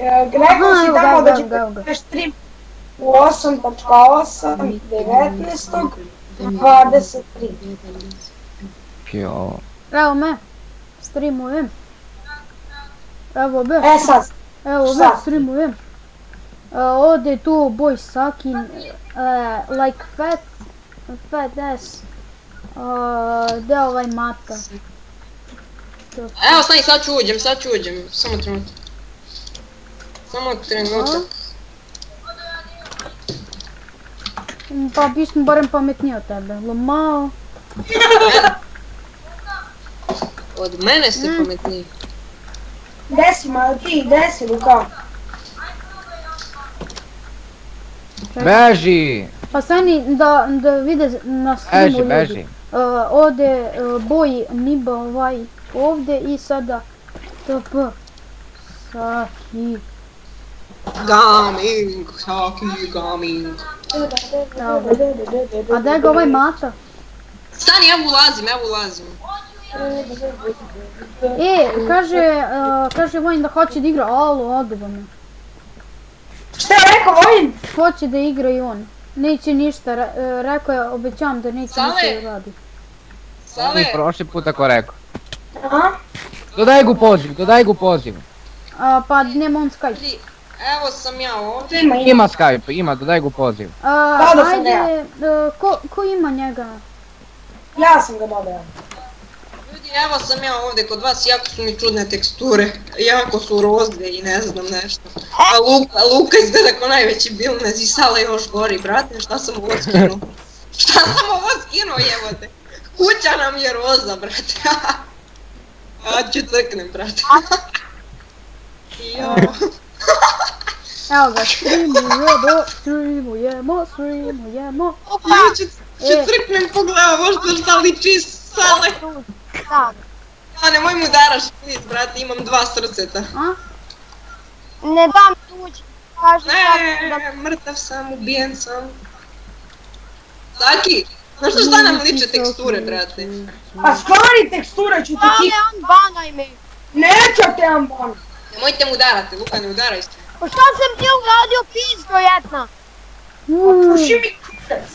E, Rekao si tamo da ga, će evo ga. da stream u 8.8, 19. 23. Jo. Evo me, streamujem. Evo be, E sad, evo me, šta? streamujem. Uh, ovdje je tu boy Sakin, uh, like fat, fat ass. Uh, gdje je ovaj mata? Evo stani, sad ću uđem, sad ću uđem, samo trenutak. Samo trenutak. Pa bismo barem pametniji od tebe. Lomao. Od mene ste Mm. pametniji. gde si, ma ti, gde si, Luka? Beži! Pa stani da, da vide na Beži, ljudi. beži. Uh, ovdje uh, boy Niba ovaj ovdje i sada TP Saki. Gaming, Saki, gaming. A da je ga ovaj mata? Stani, evo ulazim, evo ulazim. E, kaže, uh, kaže Vojn da hoće da igra, alo, odeba me. Šta je rekao Vojin? Hoće da igra i on. Neće ništa, re, uh, rekao je, obećavam da neće Sale! ništa da radi. On mi Sale, prošli put tako rekao. Aha. Dodaj gu poziv, dodaj gu poziv. A, pa nema on Skype. Evo sam ja ovdje. Ima, ima. Ima Skype, ima, dodaj gu poziv. A, Da, da sam ja. ajde, uh, ko, ko ima njega? Ja sam ga dodao. Ljudi, evo sam ja ovdje kod vas, jako su mi čudne teksture. Jako su rozge i ne znam nešto. A Luka, Luka izgleda kao najveći bilnez i Sale još gori, brate, šta sam ovo skinuo? Šta sam ovo skinuo, jebote? Kuća nam je roza, brate. Ja ću crknem, brate. Jo. Evo ga, streamujemo, streamujemo, streamujemo. Ja ću, ću E. crknem, pogledaj, možda šta liči Sale. Da. A nemoj mu daraš, please, brate, imam dva srceta. A? Ne dam tuđi. Kaže sad da... Ne, mrtav sam, ubijen sam. Saki, znaš šta nam liče teksture, brate? Pa skloni teksture, ću ti Ale kik. on banaj me. Neću te ambon. Nemojte mu udarati, Luka, ne udaraj se. Pa šta sam ti uradio pizdo jedna? Puši mi kurac.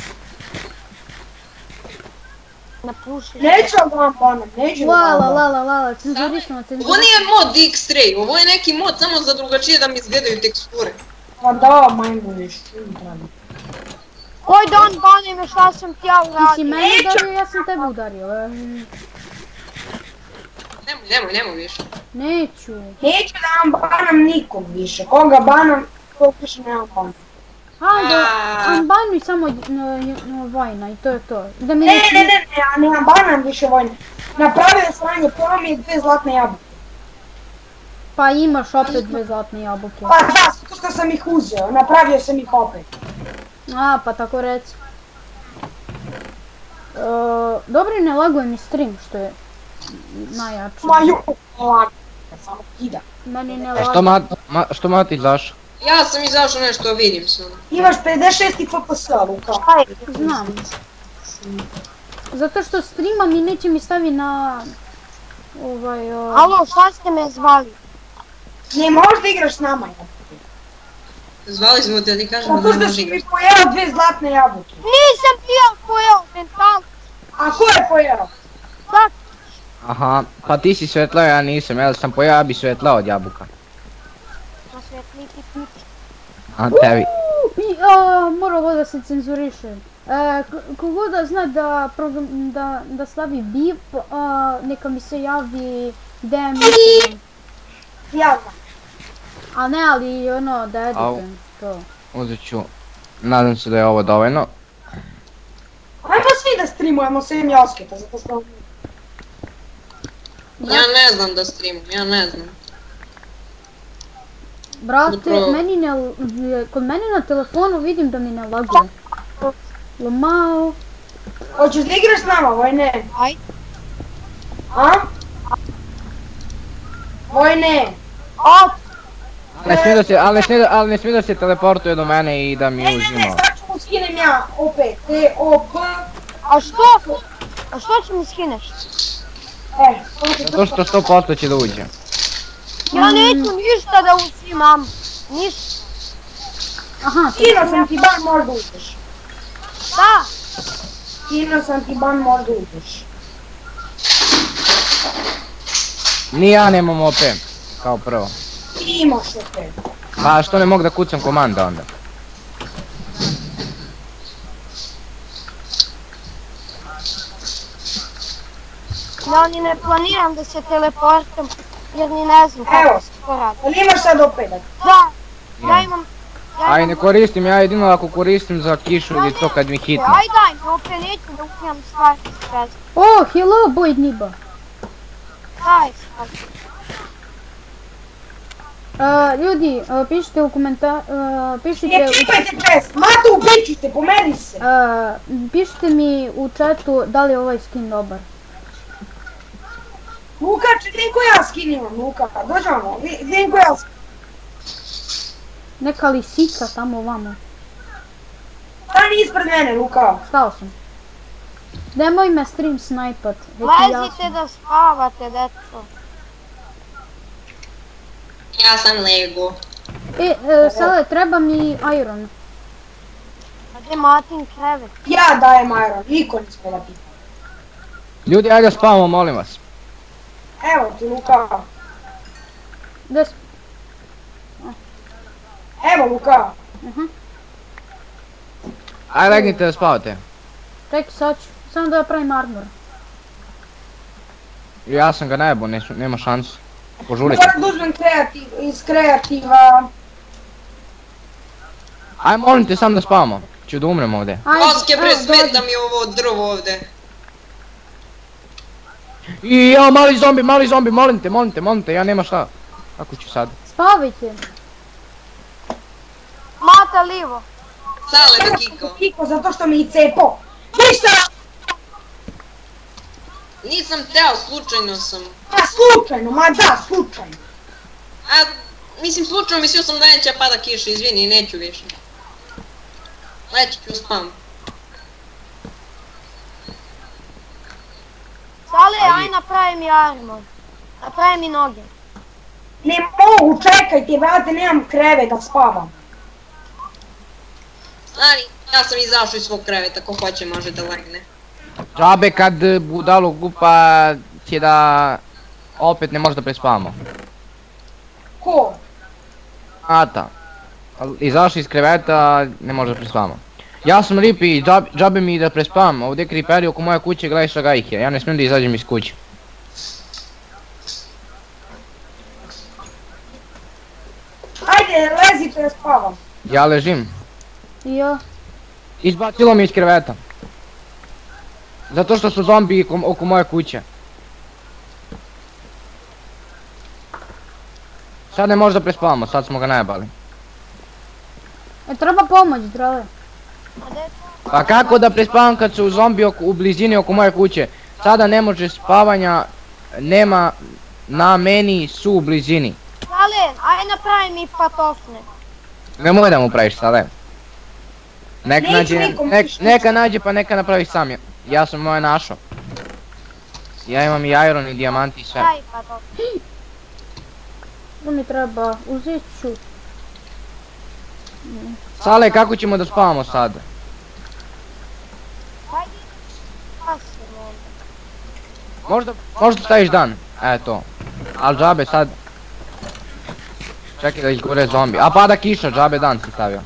Ne puši. Neću ga ambonom, neću ga Lala, ambonom. lala, lala, cenzurišno, Ovo nije mod X-Ray, ovo je neki mod samo za drugačije da mi izgledaju teksture. Pa da, majmune, što mi treba. Oj da on banaj me šta sam ti ja Ti si uradio. mene udario, ja sam tebe udario. e, Nemoj, nemoj, nemoj više. Neću. Neću da ambanam nikog više. Koga banam, to više ne ambanam. Ajde, A. unbanuj samo no, no, Vojna i to je to. Da mi Ne, ne, ne, ne, ja ne ambanam više vojne. Napravio sranje, pojelo mi je dve zlatne jabuke. Pa imaš opet dve zlatne jabuke. Pa da, zato što sam ih uzeo, napravio sam ih opet. A, pa tako reci. E, dobro ne laguje mi stream, što je najjače. Ma ju, lako, samo kida. Meni ne A što, mat, ma, što mati izašao? Ja sam izašao nešto, vidim se. Imaš 56 FPS, Luka. Šta je? Znam. Zato što streama mi neće mi stavi na... Ovaj, Alo, šta ste me zvali? Ne možeš da igraš s nama, ja. Zvali smo te da ti kažemo da ne što može si mi pojeo dve zlatne jabuke. Nisam pijao pojao mental. A ko je pojeo? Tak, Aha, pa ti si svetlao, ja nisam, ja sam pojao, ja bi svetlao od jabuka. na svetliki pići. A tebi. I, a, mora ovo da se cenzuriše. E, k- kogo da zna da, program, da, da slavi bip, a, neka mi se javi DM. Ja znam. A ne, ali ono, da editujem to. Uzet ću. Nadam se da je ovo dovoljno. Ajmo svi da streamujemo sem Josketa, zato što... Ja ne znam da streamam, ja ne znam. Brate, Zapravo- meni ne, kod mene na telefonu vidim da mi ne laguje. Lomao. Hoćeš da igraš s nama, Vojne? Aj. A? Vojne? O, Ne smije da se, ali ne smije da, ali ne smije da se teleportuje do mene i da mi Ne, ne, ne, uzima. sad ću mu skinem ja, opet, T, O, P, a što? A što ću mi skineš? E, Zato što 100% će da uđe. Ja neću ništa da uzimam. Ništa. Aha, Kino sam ti ban možda uzeš. Da. Kino sam ti ban možda uzeš. Ni ja nemam OP, kao prvo. Ti imaš opet. Pa što ne mogu da kucam komanda onda? Ja ni ne planiram da se teleportam. Jer ni ne znam Evo. kako se to radi. Ali imaš sad opet. Da. Ja imam... Ja Aj ne koristim, ja jedino ako koristim za kišu ili to kad mi hitno. Aj daj, no opet neću da uzimam stvari s veze. Oh, hello, boy Niba. Daj stvari. Uh, ljudi, uh, pišite u komentar, uh, pišite, Ne u, čipajte čest. Mate u pičite, pomeri se. uh, pišite mi u chatu da li je ovaj skin dobar. Luka, vidim ko ja skin imam, Luka. Dođamo, vi- vidim ko ja. Neka lisica tamo vamo. Stani ispred mene, Luka. Stao sam. Nemoj me stream snajpat. Lezite jasno. da spavate, deco. Ja sam Lego. E, e, Sale, treba mi iron. A gdje Matin krevet? Ja dajem Iron, niko ne sme da pita. Ljudi, ajde spavamo, molim vas. Evo ti, Luka. Des, Evo, Luka. Aj legnite da spavate. čekaj sad ću. Samo da pravim armor. Ja sam ga najebo, ne, nema šansu. Požurite. Moram da uzmem kreativ, iz kreativa. Aj molim te sam da spavamo. Ću da umrem ovdje. Ajde, Oske bre, smeta mi ovo drvo ovde. I ja, mali zombi, mali zombi, molim te, molim te, molim te, ja nema šta. Kako ću sad? Spavajte. Mata livo. Sale da sam kikao. kiko zato što mi i cepo. Ništa! Nisam teo, slučajno sam. Ma slučajno, ma da, slučajno. A, mislim, slučajno mislio sam da neće pada kiša, izvini, neću više. Leći ću spam. Sale, aj napravi mi armor. Napravi mi noge. Ne mogu, čekajte, brate, nemam kreve da spavam. Ali, ja sam izašao iz svog kreveta, ko hoće može da legne. Džabe kad budalo gupa će da opet ne može da prespavamo. Ko? Ata. Izašli iz kreveta, ne može da prespavamo. Ja sam Ripi, džab, džabe mi da prespavam, ovdje kriperi oko moje kuće, gledaj šta ga ih je, ja ne smijem da izađem iz kuće. Ajde, lezite da spavam. Ja ležim. I ja. Izbacilo me iz kreveta. Zato što su zombi oko, moje kuće. Sad ne može da prespavamo, sad smo ga najebali. E, treba pomoć, drale. Pa kako da prespavam kad su zombi oko, u blizini oko moje kuće? Sada ne može spavanja, nema na meni su u blizini. Sale, aj napravi mi patofne. Nemoj da mu praviš sada. Nek Neću nađe, nikom nek, ništa. neka nađe pa neka napravi sam. Ja, ja sam moje našao. Ja imam i iron i dijamanti i sve. Daj patofne. To mi treba, uzet ću. Sale, kako ćemo da spavamo sad? Možda, možda staviš dan. E to. Al džabe sad. Čekaj da izgore zombi. A pada kiša, džabe dan si stavio.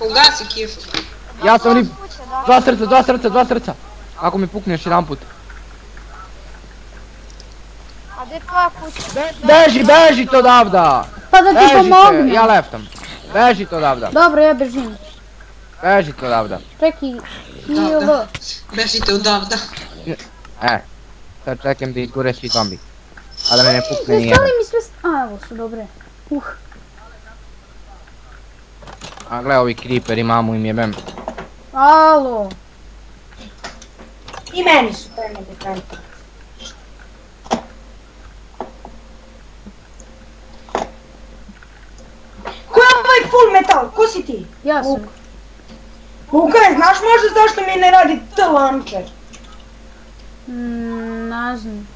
Ugasi kišu. Ja sam da. Dva srca, dva srca, dva srca. Ako mi pukneš jedan put. A gdje je tvoja kuća? Beži, bežite odavda! Pa da ti pomognem. ja leftam. Bežite odavda, Dobro, ja bežim. bežite odavda. Čekaj, Da, heal. da. Bežite odavda. E, sad čekam da izgore svi zombi. A da me ne pukne Ne nijedan. stali mi sve... A, evo su dobre. Uh, A gle ovi creeperi, mamu im jebem. alo. I meni su temelji temelji. Ko je ovaj full metal? Ko si ti? Ja sam. Luka. Luka, znaš možda zašto mi ne radi T launcher? Mm, ne znam.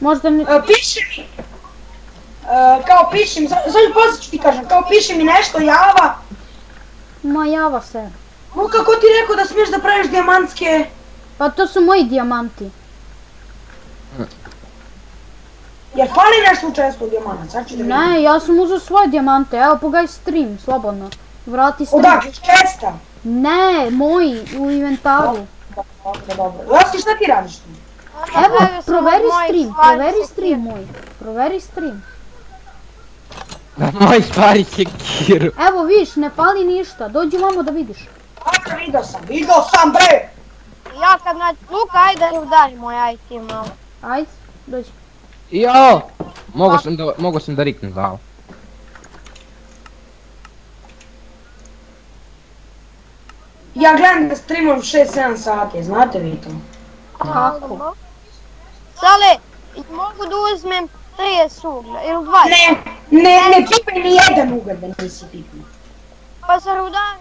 Možda. E, piše mi, e, kao piše mi, sad poslije ću ti kažem, kao piše mi nešto java, Ma java se. no kako ti rekao da smiješ da praviš dijamantske, Pa to su moji dijamanti. Jer fali nešto često dijamanac, sad ću da vidim. Ne, ja sam uzeo svoje dijamante. Evo, pogaj stream, slobodno. Vrati stream. Odakle, česta? Ne, moji, u inventaru. Dobro, dobro. Joski, šta ti radiš tu? Evo, proveri stream, proveri se stream moj. Proveri stream. Da moj stvari sekiru. Evo, viš, ne fali ništa. Dođi vamo da vidiš. Dobro, vidio sam, vidio sam bre! Ja kad nađem Luka, ajde da udari moj IT malo. Ajde, dođi. Jo! Mogu sam da, mogu sam da riknem za ovo. Ja gledam da streamam 6-7 sati, znate vi to? Kako? Sale, mogu da uzmem 30 uglja ili 20? Ne, ne, ne pipaj ni jedan ugad da nisi pipnuo. Pa se rudari.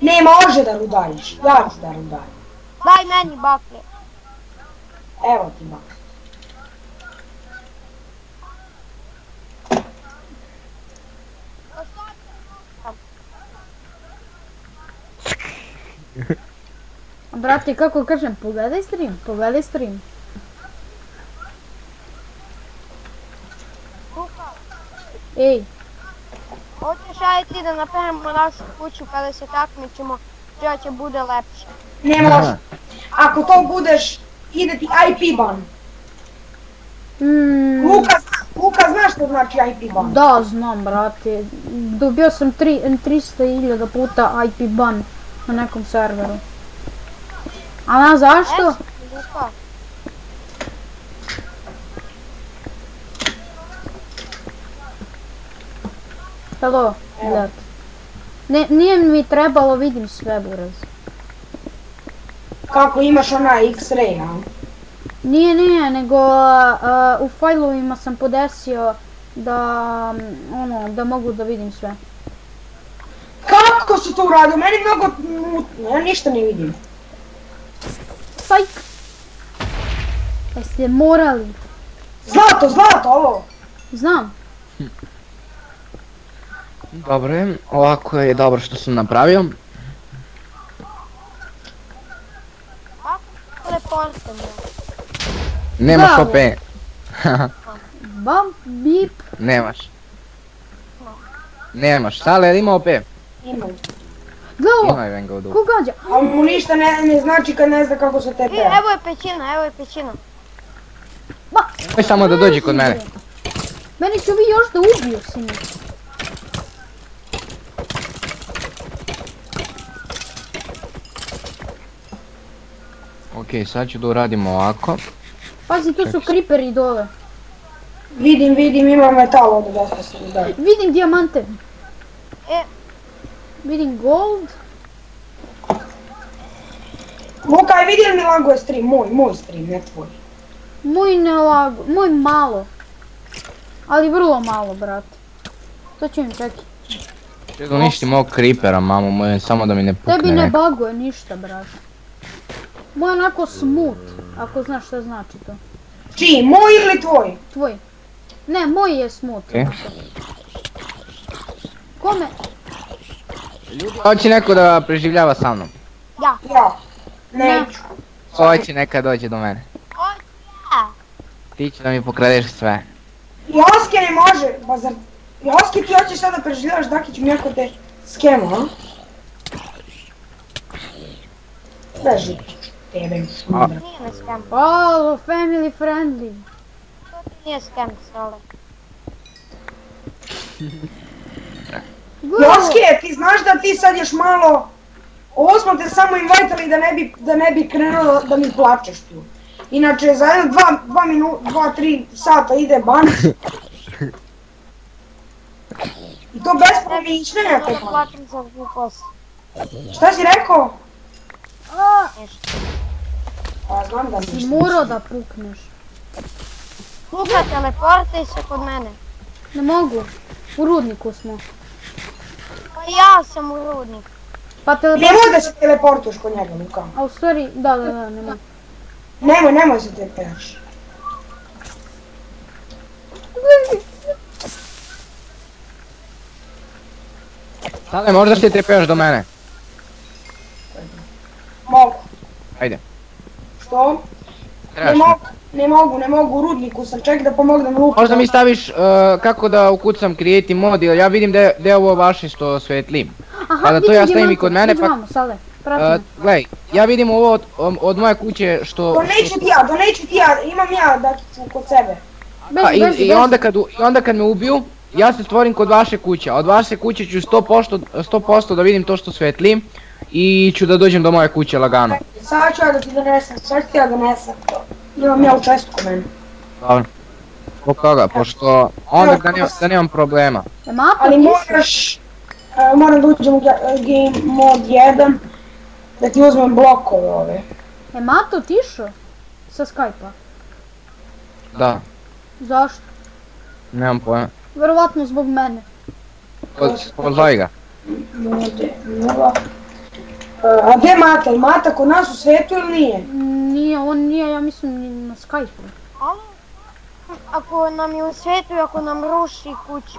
Ne, može da rudariš, ja ću da rudarim. Daj meni baklje. Evo ti bak. Brate, kako kažem, pogledaj stream, pogledaj stream. Luka, Ej, hoćeš ajde ti da napravimo našu kuću kada se takmičimo, čija će bude lepše. Ne može. Ako to budeš, ide ti IP ban. mm, Luka, Luka znaš što znači IP ban? da, znam, brate. Dobio sam tri- 300.000 puta IP ban na nekom serveru. A na zašto? Hello, gledaj. Ne, nije mi trebalo, vidim sve, buraz. Kako imaš onaj X-ray, a? Nije, nije, nego u fajlovima sam podesio da, ono, da mogu da vidim sve. Kako si to uradio? Meni mnogo mutno, ja ništa ne vidim. Sajk! Jeste morali? Zlato, zlato, ovo! Znam. Dobro je, ovako je dobro što sam napravio. Nemaš Bravo. OP. Bam, bip. Nemaš. Nemaš, Sale, jel ima OP? имал. Главо! Имай, Венгъл, долу. Кога гаѓа? А му ништа не, не значи ка не зна како се И, тепе. evo je pećina, evo je pećina. Ба! Мој само да дојди код мене. Мене ќе ви још да убију си ми. Океј, сад ќе да урадим овако. Пази, ту су крипери доле. Vidim, vidim, ima metala od dosta se mi. Видим дијаманте. E, е, Vidim gold. Luka, aj vidi li mi laguje stream? Moj, moj stream, ne tvoj. Moj ne lago, moj malo. Ali vrlo malo, brate. To ću im čekati. Če da uništi mog creepera, mamu moje, samo da mi ne pukne Tebi ne neko. baguje ništa, brate. Moj je onako smut, ako znaš šta znači to. Čiji, moj ili tvoj? Tvoj. Ne, moj je smut. Okej. Kome? Hoće neko da preživljava sa mnom. ja. Ja. Neću. Hoće neka dođe do mene. Ja. Ti će da mi pokradeš sve. Joske ne može, pa zar... Joske ti hoćeš sada da preživljavaš Dakić mi jako te skemu, a? Beži. Tebe, šmudra. Nije ne scam, Halo, family friendly. to ti nije scam, Sale. Joske, ti znaš da ti sad još malo... Ovo smo te samo invajtali da ne bi, da ne bi krenulo da mi plačeš tu. Inače, za jedno dva, dva minu, dva, tri sata ide ban. I to bez promišljanja te Ja ban. plačem za glupost. Šta si rekao? a, Pa znam da si morao da pukneš. Luka, teleportaj se kod mene. Ne mogu. U rudniku smo. Pa ja sam u rudnik. Pa Ne teleport... moj da se teleportuješ kod njega, Luka. A u stvari, da, da, da, nema. Nemoj, nemoj se teleportaš. Sale, možda se trepaš do mene. Mogu. Ajde. Što? Ne me. mogu, ne mogu, ne mogu, u rudniku sam, ček da pomognem Luku. Možda mi staviš uh, kako da ukucam create mod, jer ja vidim da je, da je ovo vaše što svetlim. Aha, Pa da to vidim ja stavim i kod mene, pa- vamo, Sale, prati Uh, me. gledaj, ja vidim ovo od, od, od moje kuće što... Doneću ti ja, doneću ti ja, imam ja dakicu kod sebe. Beži, A, i, i, onda kad, u- I onda kad me ubiju, ja se stvorim kod vaše kuće. a Od vaše kuće ću 100%, 100% da vidim to što svetlim. I ću da dođem do moje kuće lagano. Sad ću ja da ti donesem, sad ću ti ja donesem to. Imam ja u čestu kod mene. Dobro. Zbog toga, pošto onda da, nema, da nemam problema. E, Ali ti moraš, e, moram da uđem u ga- game mod 1, da ti uzmem blokove ove. E, Mato, tišo? Sa Skype-a. Da, Zašto? nemam pojma. Verovatno zbog mene. Pozvaj ga. Mode, nula. A gdje je Mata? Je Mata kod nas u svetu ili nije? Nije, on nije, ja mislim, ni na Skype-u. Ali, ako nam je u svijetu i ako nam ruši kuću.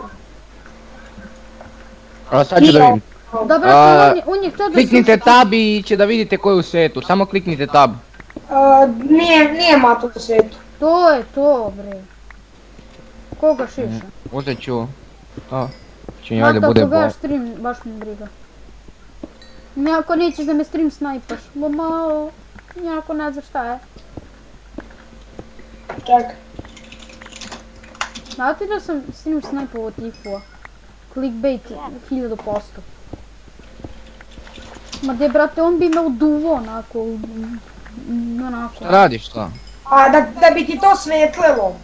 A sad ću da vidim. Dobro, A, on je, on je htio da Kliknite tab i će da vidite ko je u svetu. Samo kliknite tab. Nije, nije Mata u svetu. To je to, bre. Koga šiša? Uzet ću to. Da bude ako gledaš stream, baš me briga. Ne, ako nećeš da me stream snajpaš. Bo malo, jako ne znaš šta je. Čekaj. Znate da sam stream snajpao od Tifua? Clickbait, 1000%. Ma de, brate, on bi me uduvo onako, onako. Šta radiš to? A da, da bi ti to svetlilo.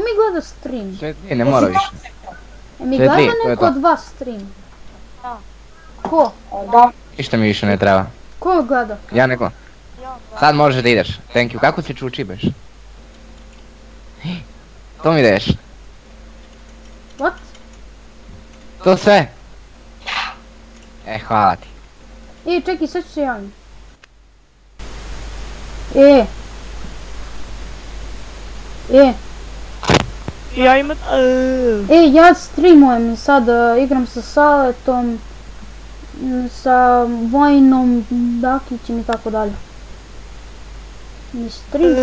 Ko mi gleda stream? Sve ti, ne mora više. E mi gleda neko od vas stream? Da. Ko? Da. Ništa mi više ne treba. Ko gleda? Ja neko. Sad možeš da ideš. Thank you. Kako se čuči beš? To mi daješ. What? To sve. E, hvala ti. E, čekaj, sad ću se javim. E. E, Ja imam... e, ja streamujem sad, e, igram sa Saletom, sa Vojnom, Dakićem i tako dalje. Mi stream...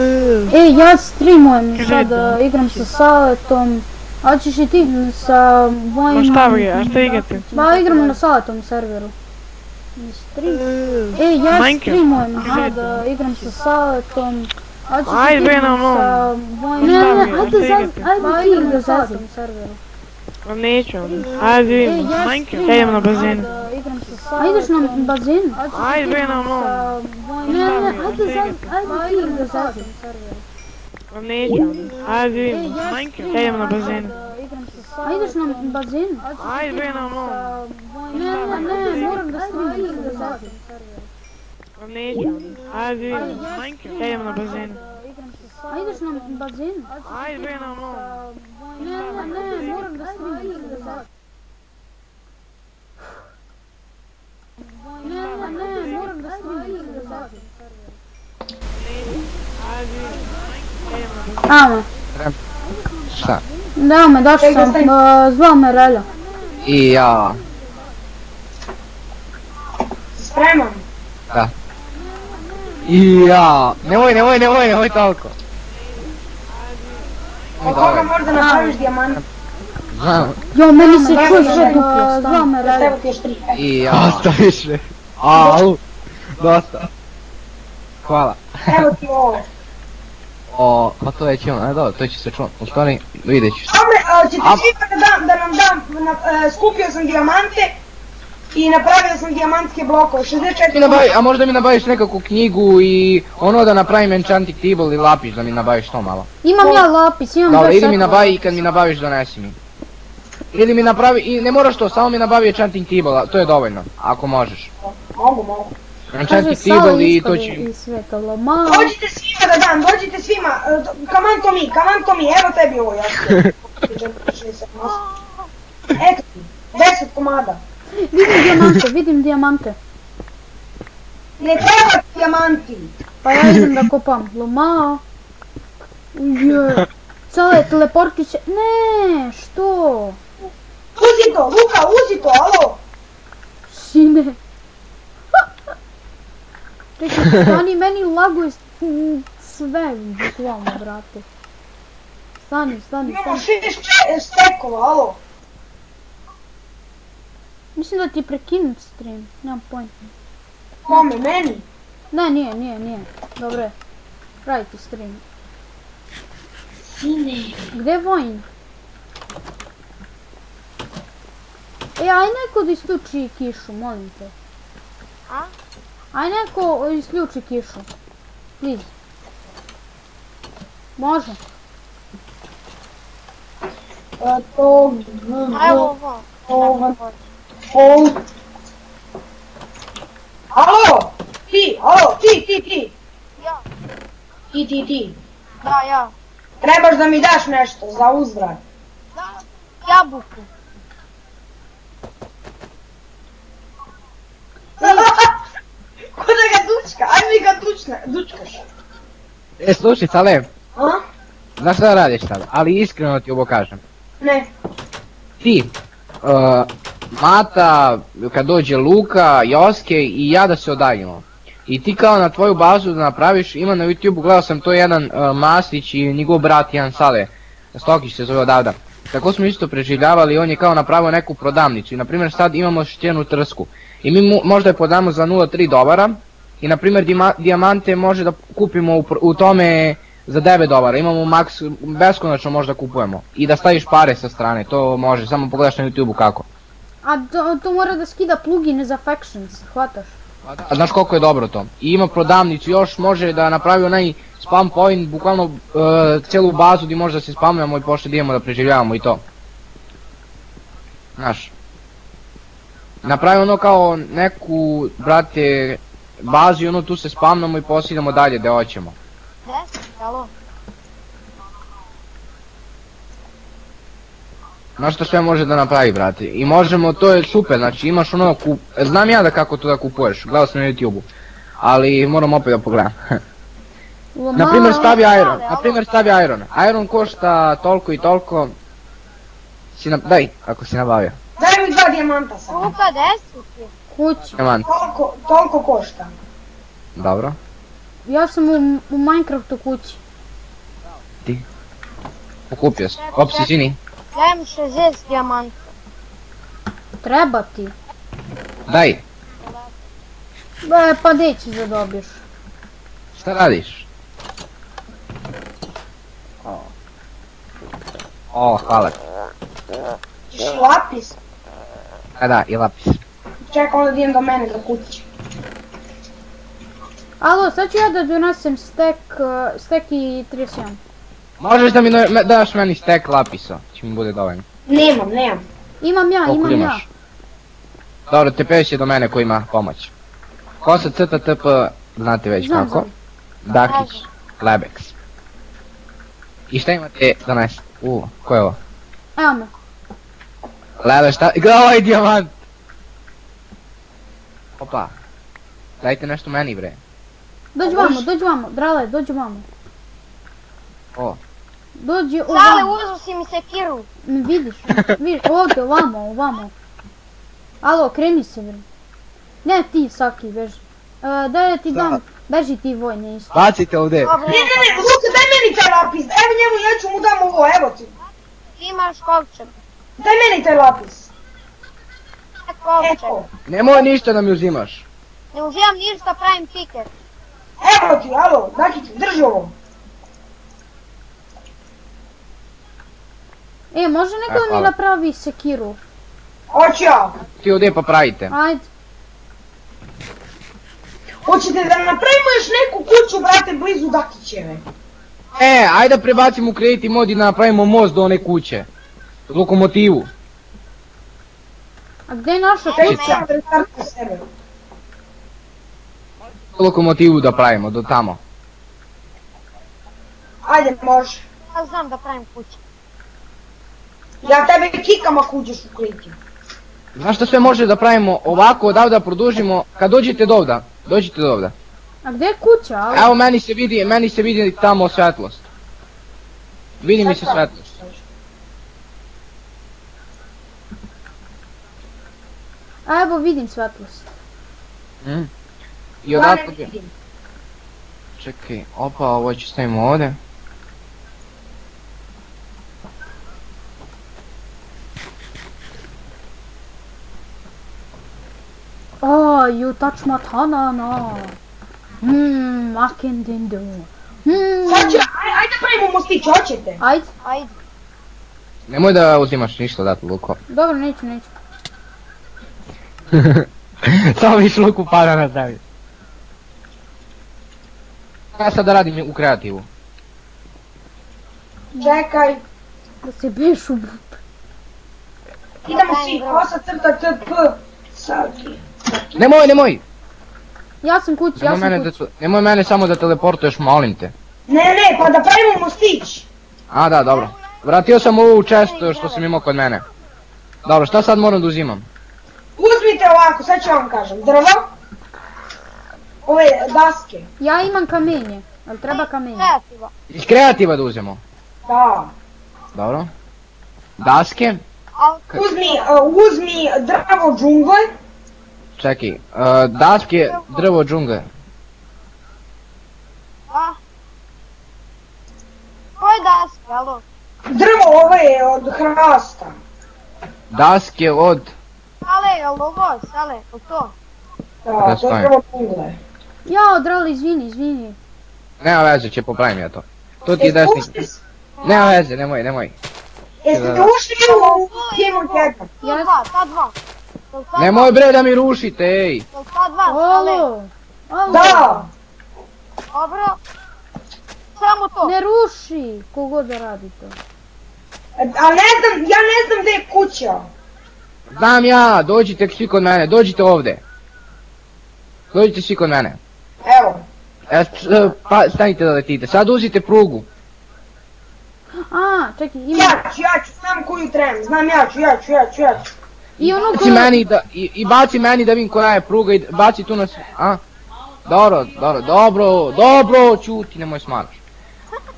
E, ja streamujem sad, e, igram sa Saletom, a ćeš i ti sa Ma Vojnom... šta vi, a šta igrate? Ba, igramo na Saletom serveru. Mi stream... E, ja streamujem sad, e, igram sa Saletom, a ćeš Ajde, i ti bre, na ono. sa Vojnom... Ne, ne, ajde, ajde, zaz- zaz- ajde ajde ti ti igram da na Saletom serveru. Ma neću. Ajde E, vidimo. ja Ja idem na bazen. A ideš na bazen? Ajde bre na ono. Ne, ne, ajde za, ajde ti igram na Saletom serveru. Ma neću. Ajde vidimo. Ja idem na bazen. A ideš na bazen? Ajde bre na ono. Ne, ne, ne, moram da streamam na Saletom serveru. Neću. Ajde vidimo. Ja idem na bazen. A ideš na bazen? Ajde bre na ono. Ne, ne, ne, moram da Saletom. Ne, ne, ne, moram da Saletom Ajde idem na bazen. Ame, Šta? da me, došao sam, uh, zvao me Relja. I ja. Spreman. I ja. Nemoj, nemoj, nemoj, nemoj toliko. Od koga možda napraviš dijamant? Znam. Jo, meni se čuje sve duplje, zvao me Relja. Evo ti još tri. E, I ja. Dosta više. Au. Dosta. Hvala. Evo ti ovo. O, pa to već imam, a dobro, to će se čuvat. U stvari, vidjet ću. Dobre, a, ćete svima da, da nam dam, na, e, skupio sam dijamante i napravio sam dijamantske blokove, 64 Ti nabavi, a možda mi nabaviš nekakvu knjigu i ono da napravim enchanting table i lapiš da mi nabaviš to malo. Imam ja lapis, imam Dobro, baš ili mi nabavi i kad mi nabaviš donesi mi. Ili mi napravi, i ne moraš to, samo mi nabavi enchanting table, to je dovoljno, ako možeš. Mogu, mogu. Sala table i to će... Dođite svima da dam, dođite svima, e, kaman to mi, kaman to mi, evo tebi ovo, ja Eto ti, 10 komada. Vidim dijamante, vidim dijamante. Ne treba ti dijamanti. Pa ja idem da kopam. Lomao. Je. Sale, teleporti se. Ne, što? Uzi to, Luka, uzi to, alo. Sine. Čekaj, stani, meni laguje sve, bukvalno, brate. Stani, stani, Imamo stani. šest če- stekova, alo. Mislim da ti je prekinut stream, nemam pojma. Kome, meni? Ne, nije, nije, nije. Dobro je. Radite stream. Sine. Gde je Vojn? E, aj neko da isključi kišu, molim te. A? Aj neko isključi kišu. Please. Može. A to... A evo ovo. Ovo. Pol. Alo! Ti, alo, ti, ti, ti. Ja, Ti, ti, ti. da, ja. Trebaš da mi daš nešto za uzvrat. Da, jabuku. Ko da ga dučka, aj mi ga dučkaš. E, slušaj, Sale, A? znaš šta radiš sad? Ali iskreno ti ovo kažem. Ne. Ti, uh, Mata, kad dođe Luka, Joske i ja da se odaljimo. I ti kao na tvoju bazu da napraviš, ima na YouTube, gledao sam to jedan uh, Masić i njegov brat Jan Sale, Stokić se zove odavda. Tako smo isto preživljavali on je kao napravio neku prodavnicu i na primjer sad imamo šćenu trsku. I mi mu, možda je prodamo za 0,3 dolara i na primjer dijamante može da kupimo u, u tome za 9 dolara, imamo maks, beskonačno možda kupujemo. I da staviš pare sa strane, to može, samo pogledaš na YouTube kako. A to, to mora da skida plugine za factions, hvataš? A znaš koliko je dobro to? I ima prodavnicu, još može da napravi onaj spam point, bukvalno uh, cijelu bazu gdje može da se spamujemo i pošto da idemo da preživljavamo i to. Znaš. Napravi ono kao neku, brate, bazu i ono tu se spamnamo i poslije idemo dalje gdje hoćemo. Gde si, Znaš što sve može da napravi, brate. I možemo, to je super, znači imaš ono, kup... znam ja da kako to da kupuješ, gledao sam na YouTube-u. Ali moram opet da pogledam. Lomao. Na primjer stavi iron, malo. na primjer stavi iron. Iron košta toliko i toliko. Si na... daj, ako si nabavio. Daj mi dva dijamanta samo. Luka, gde ti? Kući. Diamant, Toliko, toliko košta. dobro. Ja sam u, u Minecraftu kući. Pokupio sam. Opsi, izvini. Ja imam 60 dijamanta. Treba ti. Daj, E, pa gdje ćeš da dobiješ? šta radiš? O, hvala ti. Ćeš lapis. A da, i lapis. Čekaj onda da idem do mene do kuće. Alo, sad ću ja da donesem stek, uh, stek i 31. Možeš da mi no- me- daš meni stek lapisa, će mi bude dovoljno. Nemam, nemam. Imam ja, Koliko imam ja. imaš? Dobro, TPS je do mene ko ima pomoć. Kosa CTTP, znate već Znam, kako. znam. Dakić, Lebex. I šta imate danas? U, ko je ovo? Evo me. Lele, šta? Gle ovaj dijamant! Opa. Dajte nešto meni bre. Dođi vamo, dođi vamo. Drale, dođi vamo. O, Dođi Sale, ovamo. uzu si mi sekiru. Vidiš, vidiš, ovdje, ovamo, ovamo. Alo, kreni se bre. Ne ti, Saki, beži. E, da ti dam, beži ti vojne isto. bacite ovdje. Ne, ne, ne, Luka, daj meni taj lapis. Evo njemu, ja ću mu dam ovo, evo ti. imaš kovčeg. Daj meni taj lapis. Evo. Nemoj ništa da mi uzimaš. Ne uzimam ništa, pravim piker. Evo ti, alo, Dakić, drži ovo. E, može neko da mi hvala. napravi sekiru? Hoću ja. Ti ovdje pa pravite. Ajde. Hoćete da napravimo još neku kuću, brate, blizu Dakićeve? E, ajde da prebacimo u Creative mod i da napravimo most do one kuće. Lokomotivu. A gdje je naša Tek kuća? sam restartao sebe. Lokomotivu da pravimo, do tamo. Ajde, može. Ja znam da pravim kuću. Ja tebe kikam ako uđeš u kliki. Znaš šta sve može da pravimo ovako, odavde da produžimo, kad dođete do ovda, Dođite do ovdje. A gdje je kuća? Alo? Evo meni se vidi, meni se vidi tamo svetlost. Vidi mi se svetlost. A evo vidim svetlost. Mm. I Ja odatle ne bi... vidim. Čekaj, opa, ovo ću stavimo ovdje. Oh, you touch my tanana. Hmm, I can do. Hmm. Sad ću, aj, ajde pravimo mostić, hoćete? Ajde, Ajde. Nemoj da uzimaš ništa odatle, Luko. dobro, neću, neću. Samo viš Luku para na tebi. Ja sad da radim u kreativu. Čekaj, Da se biješ u... idemo svi, kosa crta tp, Saki. Nemoj, nemoj! Ja sam kući, ja Nemoj sam mene, da, kući. nemoj mene samo da teleportuješ, molim te. Ne, ne, pa da pravimo mostić. A da, dobro. Vratio sam ovu često što sam imao kod mene. Dobro, šta sad moram da uzimam? Uzmite ovako, sad ću vam kažem, drvo, ove daske, Ja imam kamenje, ali treba kamenje. Kreativa. Iz kreativa da uzmemo. da. Dobro. Daske. Al, Uzmi, uh, uzmi drvo džungle, Čekaj, uh, daske, drvo džungle. a? Koje daske, alo? drvo ove od hrasta. Daske od... Sale, jel ovo? Sale, jel to? Da, Da, to je drvo džungle. Ja, odrali, izvini, izvini. Nema veze, će popravim ja to. To ti je desni. Nema veze, nemoj, nemoj. jeste Da. ušli u Hacker? Ta dva, Nemoj bre da mi rušite, ej. Jel sale? Alo, alo. Da, Dobro. Samo to. Ne ruši, kogod da radi to. ali ne znam, ja ne znam gdje je kuća. Znam ja, dođite svi kod mene, dođite ovdje. Dođite svi kod mene. Evo, E, e, pa, stanite da letite. Sad uzite prugu. A, čekaj, ima. ja ću, ja ću, znam koju trebam, znam ja ću, ja ću, ja ću, ja ću. I ono Baci koje... meni da, i, i baci meni da vidim koja je pruga i baci tu na s- a? Dobro, dobro, dobro, dobro, čuti, nemoj smaraš.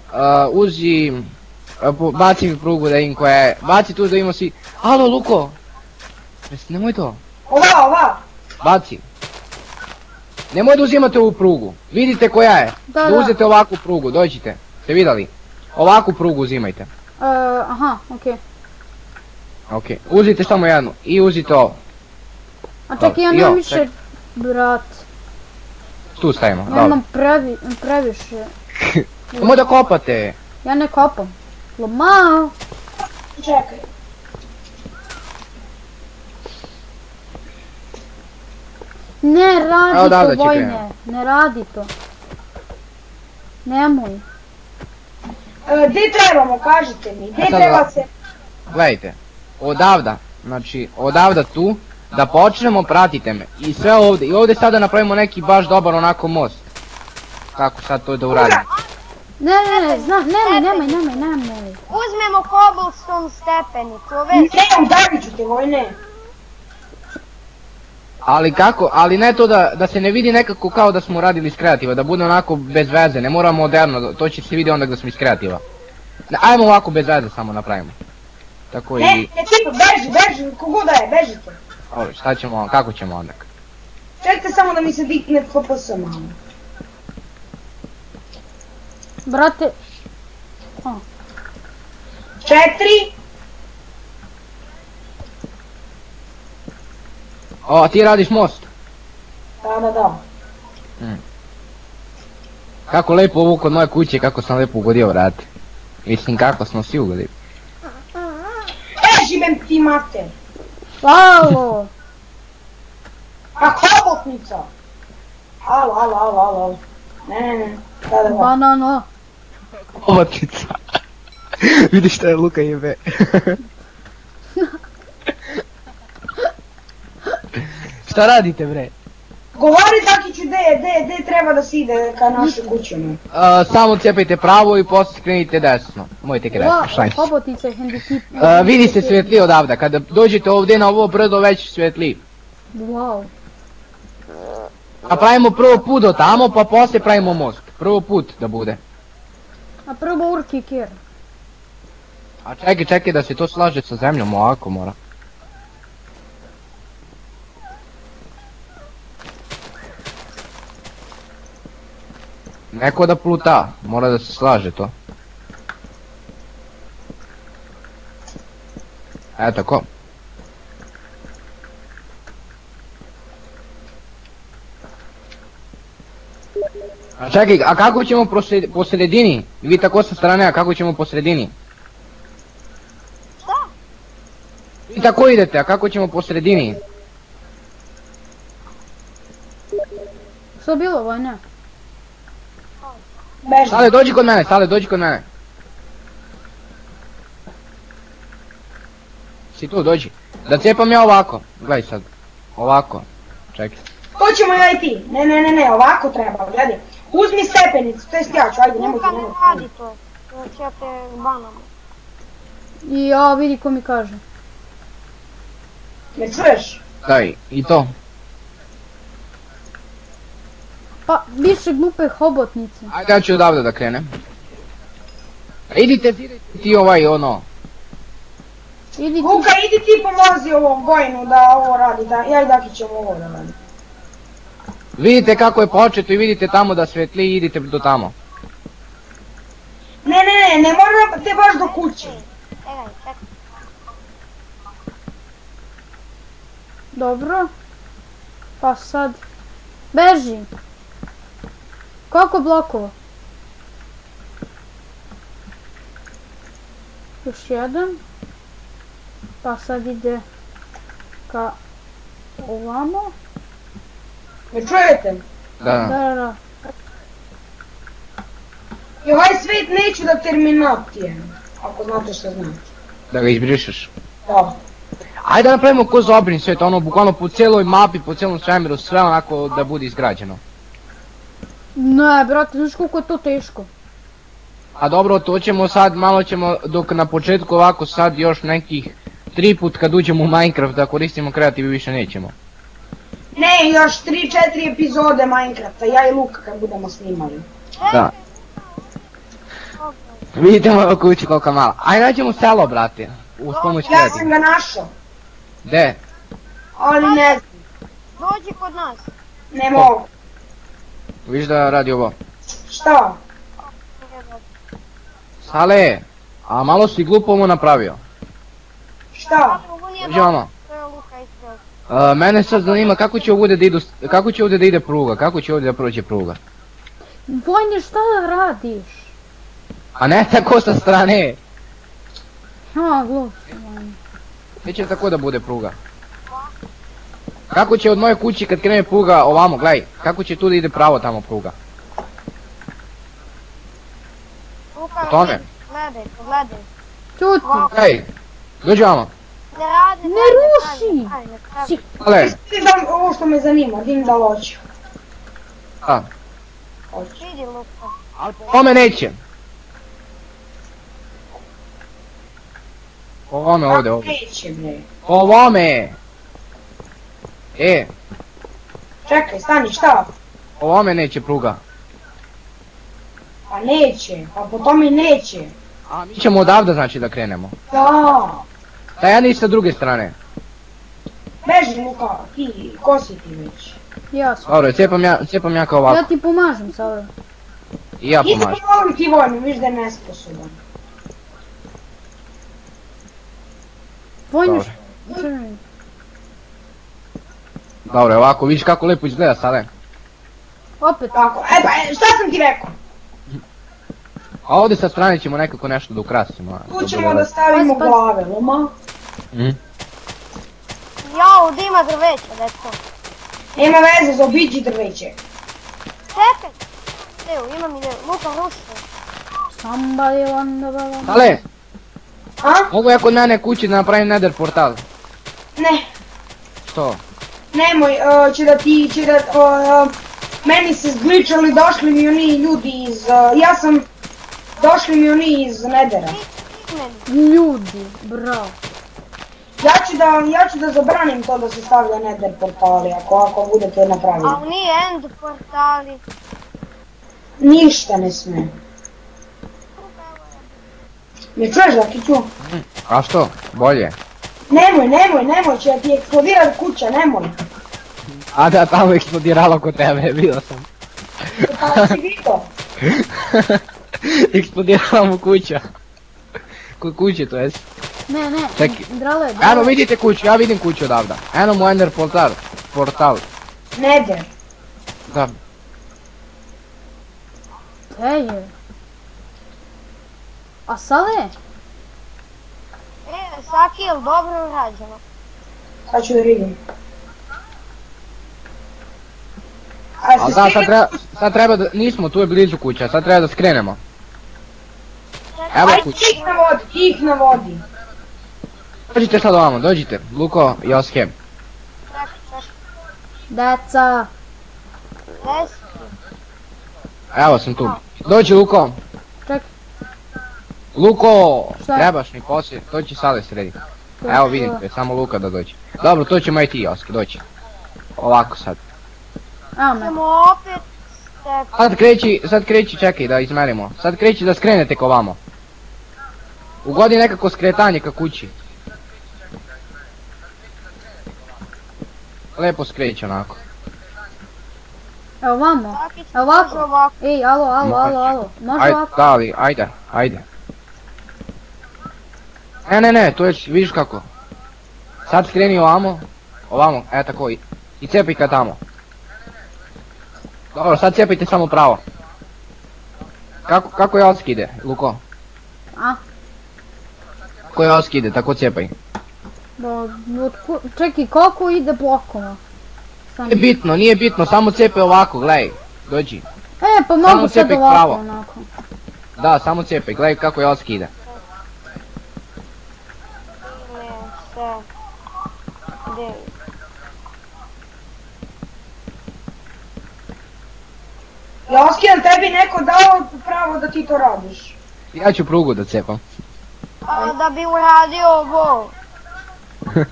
Uh, uzi, uh, baci mi prugu da vidim koja je, baci tu da vidimo svi. Alo, Luko! Jes, Nemoj to, Ova, ova. baci. Nemoj da uzimate ovu prugu, vidite koja je. Da, Da da. uzete ovakvu prugu, dođite. Ste vidjeli? Ovakvu prugu uzimajte. E, aha, okej. Ok, uzite samo jednu i uzite ovo. A čekaj, ja nemam više... Brat, Tu stavimo, ja dobro. imam previ, previše. Nemoj da kopate. Ja ne kopam. Lomao. Čekaj. Ne radi to vojne, ne radi to. Nemoj. E, Gdje trebamo, kažite mi, gdje sad treba se... Gledajte, odavda, znači odavda tu, da počnemo, pratite me. I sve ovdje, i ovdje sada napravimo neki baš dobar onako most. Kako sad to da uradim? Ne, ne, ne, znam, nemoj, nemoj, nemoj, nemoj. Uzmemo cobblestone stepenicu, ove Ne, udarit ću te, vojne. Ali kako, ali ne to da, da se ne vidi nekako kao da smo radili iz kreativa, da bude onako bez veze, ne mora moderno, to će se vidi onda da smo iz kreativa. Ne, Ajmo ovako bez veze samo napravimo. Tako Ne, i, ne, tipa, beži, beži, kogo da je, bežite. dobro, šta ćemo, kako ćemo onda? Čekajte samo da mi se dikne FPS malo. Brate, Četiri, O, ti radiš most? da, da, da. Kako lepo ovo kod moje kuće, kako sam lepo ugodio vrati. Mislim kako smo svi ugodili. Me ti mater. alo. A hobotnica. Alo, alo, alo, alo, alo. Ne, ne, ne. Da, da, da. Banano. Hobotnica. Vidiš šta je Luka jebe. šta radite bre? Govori Dakiću gdje, gdje, gdje treba da se ide ka našim kućama. Uh, samo cijepajte pravo i poslije skrenite desno. Mojte krenuti, Ova šajs. hobotnica je hendikip. Uh, vidi se svjetli odavda, kada dođete ovdje na ovo brdo već svjetli. Wow. Napravimo prvo put do tamo, pa poslije pravimo most. Prvo put da bude. A prvo urki kjer. A čekaj, čekaj da se to slaže sa zemljom, ovako mora. Neko da pluta, mora da se slaže to. E tako. A čekaj, a kako ćemo po sredini? Vi tako sa strane, a kako ćemo po sredini? Šta? Vi tako idete, a kako ćemo po sredini? Što bilo, Vojna? Beži. Sale, dođi kod mene, Sale, dođi kod mene. Si tu, dođi. Da cijepam ja ovako. Gledaj sad. Ovako. Čekaj. To ćemo ja i ti. Ne, ne, ne, ne, ovako treba, gledaj. Uzmi stepenicu, to jest ja ću, ajde, nemoj ti, ne nemoj. radi to. Znači ja te banam. I ja vidi ko mi kaže. Me čuješ? Daj, i to. Pa, više glupe hobotnice. Ajde, ja ću odavde da krenem. Idite ti, ovaj, ono. Idi ti. Luka, idi ti pomozi ovom vojnu da ovo radi, da, ja i Daki ćemo ovo da radi. Vidite kako je početo i vidite tamo da svetli i idite do tamo. Ne, ne, ne, ne mora te baš do kuće. Dobro. Pa sad. Beži. Koliko blokova? Još jedan. Pa sad ide ka ovamo. Me čujete? Da, Da, da. da. I ovaj svet neću da terminatijem. Ako znate što znači. Da ga izbrišeš. Da. Ajde da napravimo ko zobrin svijet, ono bukvalno po cijeloj mapi, po cijelom svemiru, sve onako da bude izgrađeno. Ne, brate, znaš koliko je to teško? A dobro, to ćemo sad, malo ćemo, dok na početku ovako sad još nekih tri put kad uđemo u Minecraft da koristimo kreativ i više nećemo. Ne, još 3-4 epizode Minecrafta, ja i Luka kad budemo snimali. Da. Vidite moju kuću koliko mala. Ajde nađemo selo, brate. Uz pomoć Ja sam ga našao, Gde? ali ne znam, Dođi kod nas. ne mogu. Viš da radi ovo. Šta? Sale, a malo si glupo mu napravio. Šta? Ispravio. A, mene sad zanima kako će ovdje da idu, kako će ovdje da ide pruga, kako će ovdje da prođe pruga. Vojne, šta da radiš? A ne tako sa strane. Ha, glup. si, Vojne. Neće tako da bude pruga. Kako će od moje kući kad krene pruga ovamo, gledaj, kako će tu da ide pravo tamo pruga. Luka, O tome. gledaj, pogledaj. Čuti. Gledaj, dođi vamo. Ne radi, Ne ruši. Si. Ale, Vidim da ovo što me zanima, vidim da li hoću. a, Hoću. Vidi Luka. ovome neće. Ovome bre. Po ovome. E, Čekaj, stani, šta? ovome neće pruga. Pa neće, pa po tome i neće. A mi ćemo odavde znači da krenemo. Da. Da ja ni sa druge strane. Beži Luka, ti, ko si ti već? Ja sam. Dobro, cijepam ja, cijepam ja kao Ja ovako. ti pomažem sada. I ja Ti se pomažem. pomolim ti vojnu, viš da je nesposoban. Vojne, Dobro. Dobro, ovako, vidiš kako lepo izgleda sada. Opet. Tako, e pa, e, šta sam ti rekao? A ovdje sa strane ćemo nekako nešto da ukrasimo. a, Tu ćemo da stavimo Pazi, pazi. glave, loma. Mhm. Jao, ovdje ima drveća, deco. Nema veze, zaobiđi drveće. Čekaj. Evo, imam ideju. Luka, ruši. Somebody wonder why- Ale, A? mogu ja kod mene kući da napravim nether portal? Ne, Što? Nemoj, uh, će da ti, će da, uh, meni se zgličali, došli mi oni ljudi iz, uh, ja sam, došli mi oni iz Nedera. Ljudi, bravo. Ja ću da, ja ću da zabranim to da se stavlja nether portali, ako, ako budete napravili. A nije end portali. Ništa ne sme. Me čuješ Dakiću? A što? Bolje. Nemoj, nemoj, nemoj, će da ti eksplodirat kuća, nemoj. A da, tamo je eksplodiralo kod tebe, vidio sam. Pa si vidio? Eksplodirala mu kuća. Kod kuće to jest. Ne, ne, Čekaj. Drale, Eno Drale. vidite kuću, ja vidim kuću odavda. Eno mu ender portal. Portal. Nether. Da. Te je. A Sale? Saki, je li dobro urađeno? Sad ću da vidim. A da, sad treba, sad treba da, nismo, tu je blizu kuća, sad treba da skrenemo. Evo Ajde, kuća. ih na vodi, ih na vodi. Dođite sad ovamo, dođite. Luko, Joske. Čekaj, čekaj. Deca. Evo sam tu. Dođi Luko. Ček. Luko, Šta? trebaš mi poslije, to će sale srediti. Evo vidim te, samo Luka da dođe. Dobro, to ćemo i ti Joske, doći. Ovako sad. Ćemo opet. Sad kreći, sad kreći, čekaj da izmerimo. Sad kreći da skrenete ko vamo. Ugodi nekako skretanje ka kući. Lepo skreći onako. Evo vamo. Ovako. Ej, alo, alo, alo, alo. Može Ajde, ovako? da ali, ajde, ajde. Ne, ne, ne, to je, vidiš kako. Sad skreni ovamo, ovamo, e tako i, i cepaj ka tamo. Dobro, sad cepajte samo pravo. Kako, kako je oski ide, Luko? A? Kako je oski ide, tako cepaj. Ku- čekaj, koliko ide blokova? Sam. Nije bitno, nije bitno, samo cepaj ovako, gledaj, dođi. E, pa Samo mogu sad ovako, pravo. onako. Da, samo cepaj, gledaj kako je oski Ne, se. Gdje? Joskijan, tebi neko dao pravo da ti to radiš. Ja ću prugu da cepam. A, da bi uradio ovo.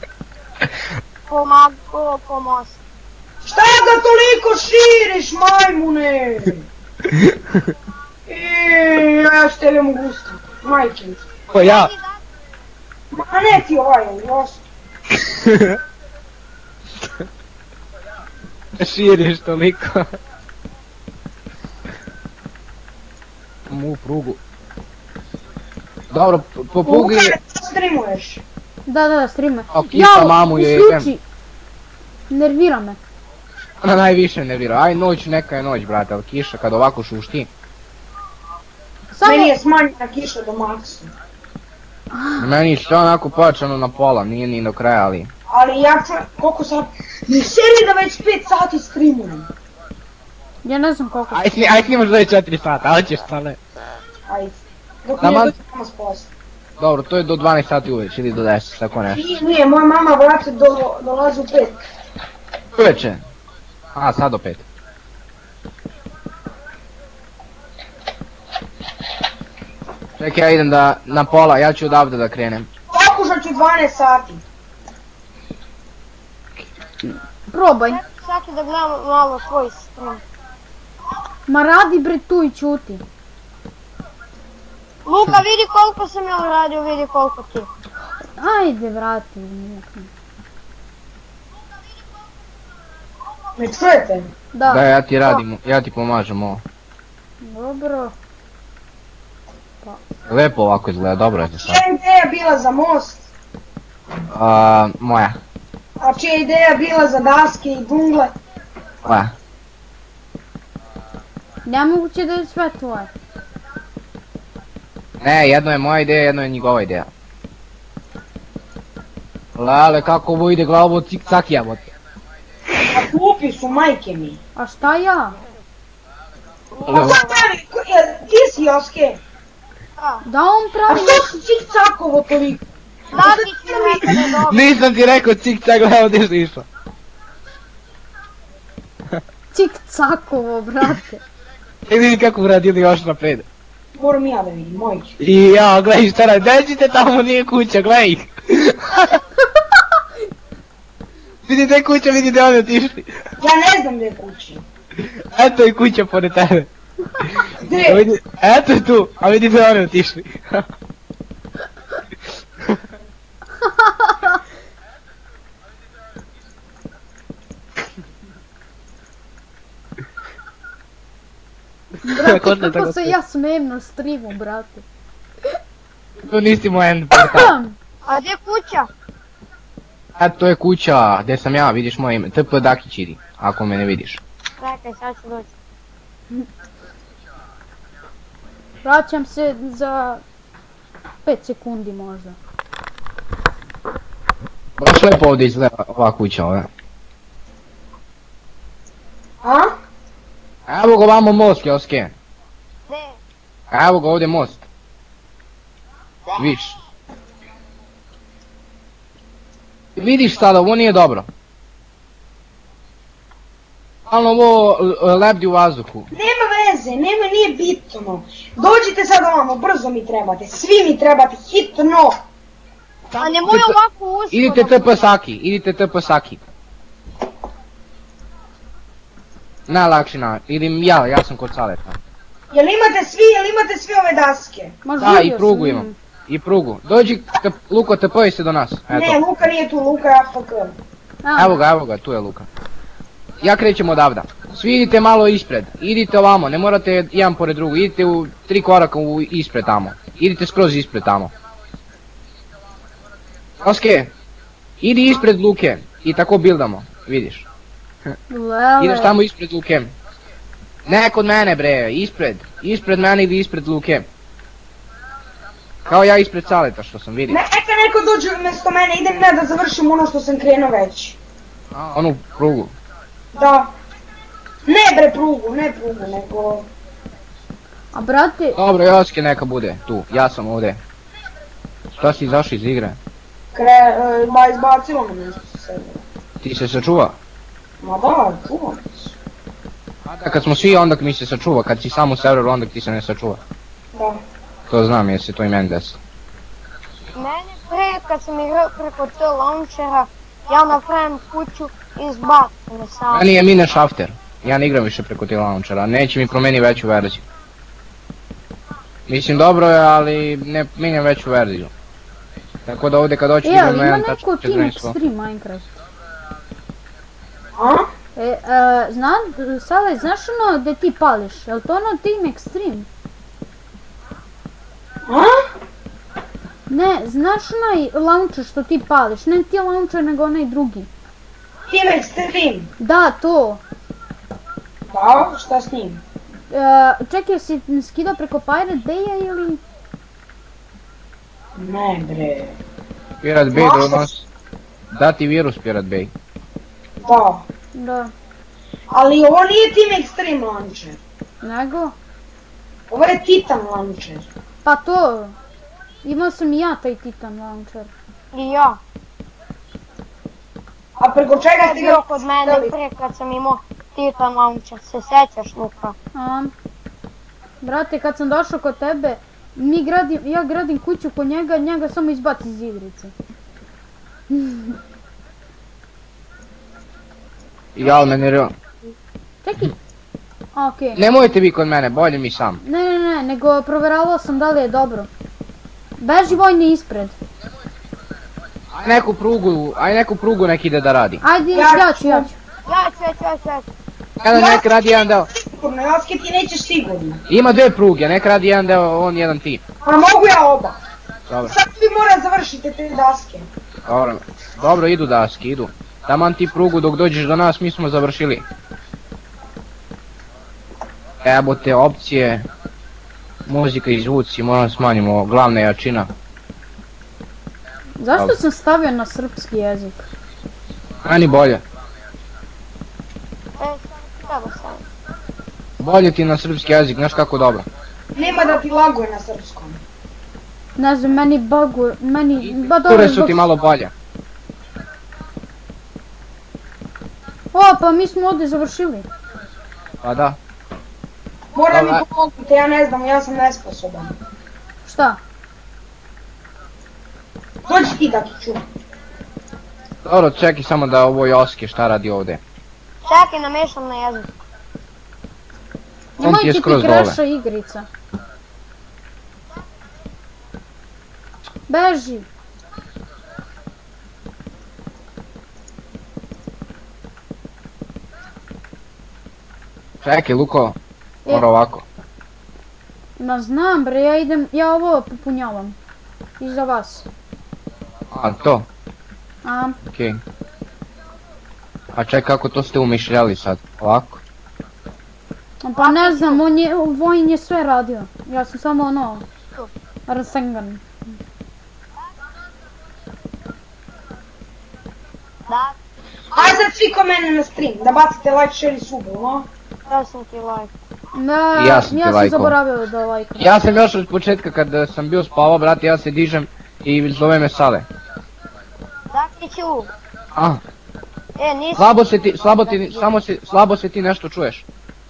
Pomagao po mostu. Šta ga toliko širiš, majmune? Eee, ja što tebe mogu ustati. Majke. Ko ja? Ma ne ti ovaj, Joski. Širiš toliko. Mu prugu. Dobro, po- prugi... Luka, šta streamuješ? Da, da, da, streamer. A kiša mamu je isključi. Nervira me. Ona najviše nervira. Aj noć, neka je noć, brate, ali kiša kad ovako šušti. Samo, Meni je smanjena kiša do maksa. Meni je sve onako pojačano na pola, nije ni do kraja, ali... Ali ja čujem, koliko sad... Ne seri da već 5 sati streamujem. ja ne znam koliko. Aj, sni, aj snimaš 24 sata, ali ćeš stane. Ajde. Dok Taman- nije dođe tamo s posla. Dobro, to je do 12 sati uveč ili do 10, tako nešto. Nije, nije, moja mama, brate, do, dolazi u 5. Uveče. A, sad do 5. Čekaj, ja idem da, na pola, ja ću odavde da krenem. Pokušat ću 12 sati. Probaj. Saki da gledam malo tvoj stream. Ma radi bre tu i čuti. Luka, vidi koliko sam ja uradio, vidi koliko ti. Ajde, vrati. Me čujete? Da, Da, ja ti radim, ja ti pomažem ovo. dobro. Lepo ovako izgleda, dobro je za sad. Čija je ideja bila za most, A, moja, a čija je ideja bila za daske i dungle? moja. Nemoguće da je sve tvoje. Ne, jedno je moja ideja, jedno je njegova ideja. Lale, kako ovo ide glavo cik cak jebote. A glupi su majke mi. A šta ja? A šta Ti si Joske? Da on A pravi... što si cik cakovo toliko? Da je dobro. Nisam ti rekao cik cak, gledaj gdje si išla. Cik cakovo, brate. I vidi kako uradili još napred. Moram ja da vidim, mojke. I ja, gledaj šta radi, dođite tamo nije kuća, gledaj ih. Vidi gdje je kuća, vidi gdje oni otišli. Ja ne znam gdje je kuća. Eto je kuća pored tebe. Gdje? Vidi, eto je tu, a vidi gdje oni otišli. Brate, Ko te kako tako se ja smijem na streamu, brate. Tu nisi moj end portal. A gdje je kuća? A to je kuća gdje sam ja, vidiš moje ime. TP Dakić idi, ako me ne vidiš. Čekaj, sad ću doći. Vraćam se za 5 sekundi možda. Baš lepo ovdje izgleda ova kuća, ova. A? Evo ga vamo most, Joske. Evo ga ovdje most. Viš. Vidiš sada, ovo nije dobro. Stalno ovo l- lebdi u vazduhu. Nema veze, nema, nije bitno. Dođite sad ovamo, brzo mi trebate, svi mi trebate, hitno. A nemoj ovako usko. Idite TP Saki, idite TP Saki. Najlakši na, idem ja, ja sam kod Saleta. Jel imate svi, jel imate svi ove daske? Ma Da, i prugu sam. imam. I prugu. Dođi, te, Luko, TP se do nas. Ne, Eto. Luka nije tu, Luka je AFK. Evo ga, evo ga, tu je Luka. Ja krećem odavda. Svi idite malo ispred. Idite ovamo, ne morate jedan pored drugog. Idite u tri koraka u ispred tamo. Idite skroz ispred tamo. Oske, idi ispred Luke i tako bildamo, vidiš. Lele. Ideš tamo ispred Luke. Ne kod mene bre, ispred. Ispred mene ili ispred Luke. Kao ja ispred Saleta što sam vidio. Ne, neka neko dođe umjesto mene, idem ja da završim ono što sam krenuo već. Onu prugu. Da. Ne bre prugu, ne prugu, nego... A brate, Dobro, Joske neka bude tu, ja sam ovdje. Šta si izašao iz igre? Kre, e, ba izbacilo me nešto sa sebe. Ti se sačuva? Ma da, čuvam se. Da, kad smo svi onda mi se sačuva, kad si samo u serveru onda ti se ne sačuva. Da. To znam jer se to i meni desi. Mene pre, kad sam igrao preko te launchera, ja napravim kuću i izbacim me sam. Meni je mine šafter. Ja ne igram više preko tih launchera, neće mi promeni veću verziju. Mislim dobro je, ali ne mijenjam veću verziju. Tako da ovdje kad doći e, idem ali na ima neko 1.14 Team Extreme Minecraft. A? E, e, znam, Sale, znaš ono gdje ti pališ, jel to ono Team Extreme? A? Ne, znaš onaj launcher što ti pališ, ne ti launcher nego onaj drugi. Team Extreme. Da, to. Da, šta s njim? E, čekaj, si skidao preko Pirate Bay ili... Ne bre. Pirate Bay Mašta. donos. Dati virus Pirate Bay. Da. Da, Ali ovo nije Team Extreme launcher. nego? Ovo je Titan launcher. Pa to, imao sam i ja taj Titan launcher. I ja. A preko čega bio ga kod mene pre kad sam imao Titan launcher, se sećaš Luka? A, brate, kad sam došao kod tebe, mi gradim, ja gradim kuću kod njega, njega samo izbaci iz igrice. Ja, ali meni re- Čekaj. Okej. Nemojte vi kod mene, bolje mi sam. Ne, ne, ne, nego provjeravao sam da li je dobro. Beži vojni ispred. Aj neku prugu, aj neku prugu nek ide da radi. Ajde, Ja ja ću, ja ću. Ja ću, ja ću, ja ću, ja ću. Jedan nek radi jedan deo. Sigurno, Joske ti nećeš sigurno. Ima dve pruge, nek radi jedan deo, on jedan ti. Pa mogu ja oba. Dobro, Sad vi mora završite te daske. dobro. Dobro, idu daski, idu. Taman ti prugu dok dođeš do nas, mi smo završili. Evo te opcije. Muzika i zvuci, moram smanjimo glavna jačina. Zašto sam stavio na srpski jezik? Meni bolje. E, sam. Bolje ti na srpski jezik, znaš kako dobro. Nema da ti laguje na srpskom. Ne znam, meni bagu, meni, ba dobro, Kure su zbog... ti malo bolje. O, pa mi smo ovdje završili. Pa da. Mora mi pomognite, ja ne znam, ja sam nesposoban. Šta? Dođi ti Dakiću. Dobro, čekaj samo da ovo Joske šta radi ovdje. Čekaj, namešam na jezik. On ti Nemoj je ti ti skroz dole. kreša igrica. Beži. Čekaj, Luko. Mora ovako. Ma znam bre, ja idem, ja ovo popunjavam. Iza vas. A, to, A, okej. A čekaj, kako to ste umišljali sad? Ovako? pa ne znam, on je, Vojin je sve radio. Ja sam samo ono, rasengan. Da, Aj sad svi ko mene na stream, da bacite like, share i sub, no? dao sam ti like. Da, I ja sam ja sam lajkao. zaboravio da lajkam. Ja sam još od početka kad sam bio spavao, brate, ja se dižem i zove me Sale. Dakiću, A, e, nisi... slabo se ti, slabo ti, samo se, slabo se ti nešto čuješ.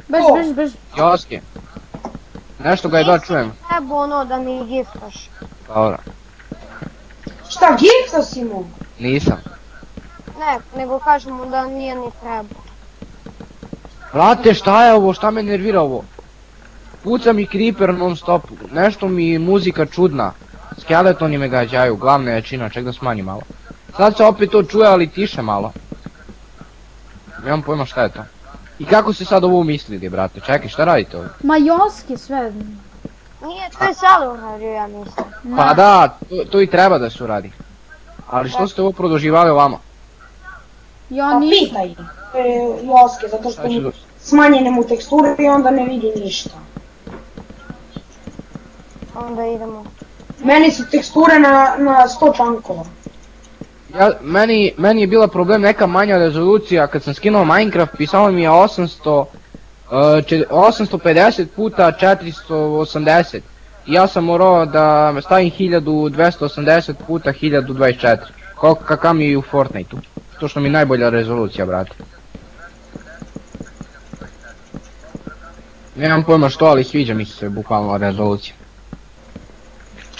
Beži, beži, beži. Joske. Nešto ga jedva čujem. Treba ono da mi giftaš. Dobro, Šta, gifta si mu? nisam. Ne, nego kažemo da nije ni treba. Brate, šta je ovo, šta me nervira ovo? Puca mi creeper non stop, nešto mi muzika čudna. Skeletoni me gađaju, glavna jačina, ček da smanji malo. Sad se opet to čuje, ali tiše malo. Nemam pojma šta je to. I kako se sad ovo umislili, brate? Čekaj, šta radite ovdje? Ma Joski sve. Nije, to je sada uradio, ja mislim. Pa da, to, to i treba da se uradi. Ali što ste ovo produživali ovamo? Ja Pa nisam. Joske, zato što mu da- smanjene mu teksture i onda ne vidi ništa. Onda idemo. Meni su teksture na, na 100 čankova. Ja, meni, meni je bila problem neka manja rezolucija, kad sam skinuo Minecraft pisalo mi je 800, uh, če- 850 puta 480. I ja sam morao da stavim 1280 puta 1024. Koliko kakav mi je i u Fortniteu. To što mi je najbolja rezolucija, brate. Nemam pojma što, ali sviđa mi se bukvalno rezolucija.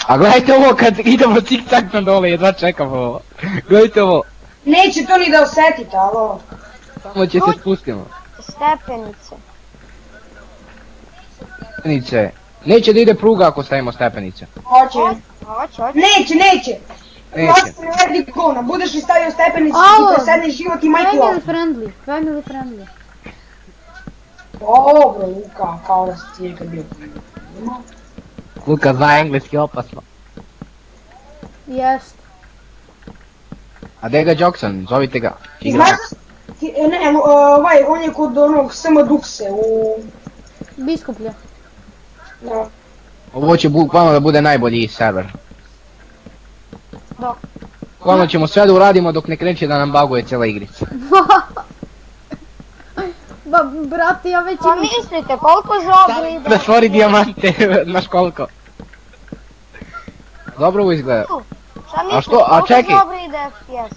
A gledajte ovo kad idemo cik cak na dole, jedva čekam ovo. Gledajte ovo, Neće to ni da osetite, alo. samo će se spustimo. Stepenice. Stepenice. Neće da ide pruga ako stavimo stepenice. Hoće. Hoće, hoće. Neće, neće. Neće. Govna, budeš li stavio stepenicu Alo. i presedneš život i majku Family friendly, family friendly. Dobro, Luka, kao da si ti nekad bio. Luka zna engleski opasno. Jest. A gdje ga Jokson? Zovite ga. Ti znaš da ti, e, ne, ovaj, on je kod onog SM Dukse u... Biskuplje. Da. Ovo će bukvalno da bude najbolji server. Dok. Bukvalno ćemo sve da uradimo dok ne kreće da nam baguje cijela igrica. Ba, brate, ja već Pa imam... mislite, koliko žoba ide? Da stvori dijamante, znaš koliko. Dobro ovo izgleda. Šta mislite, što- a koliko čekaj. žoba ide FPS?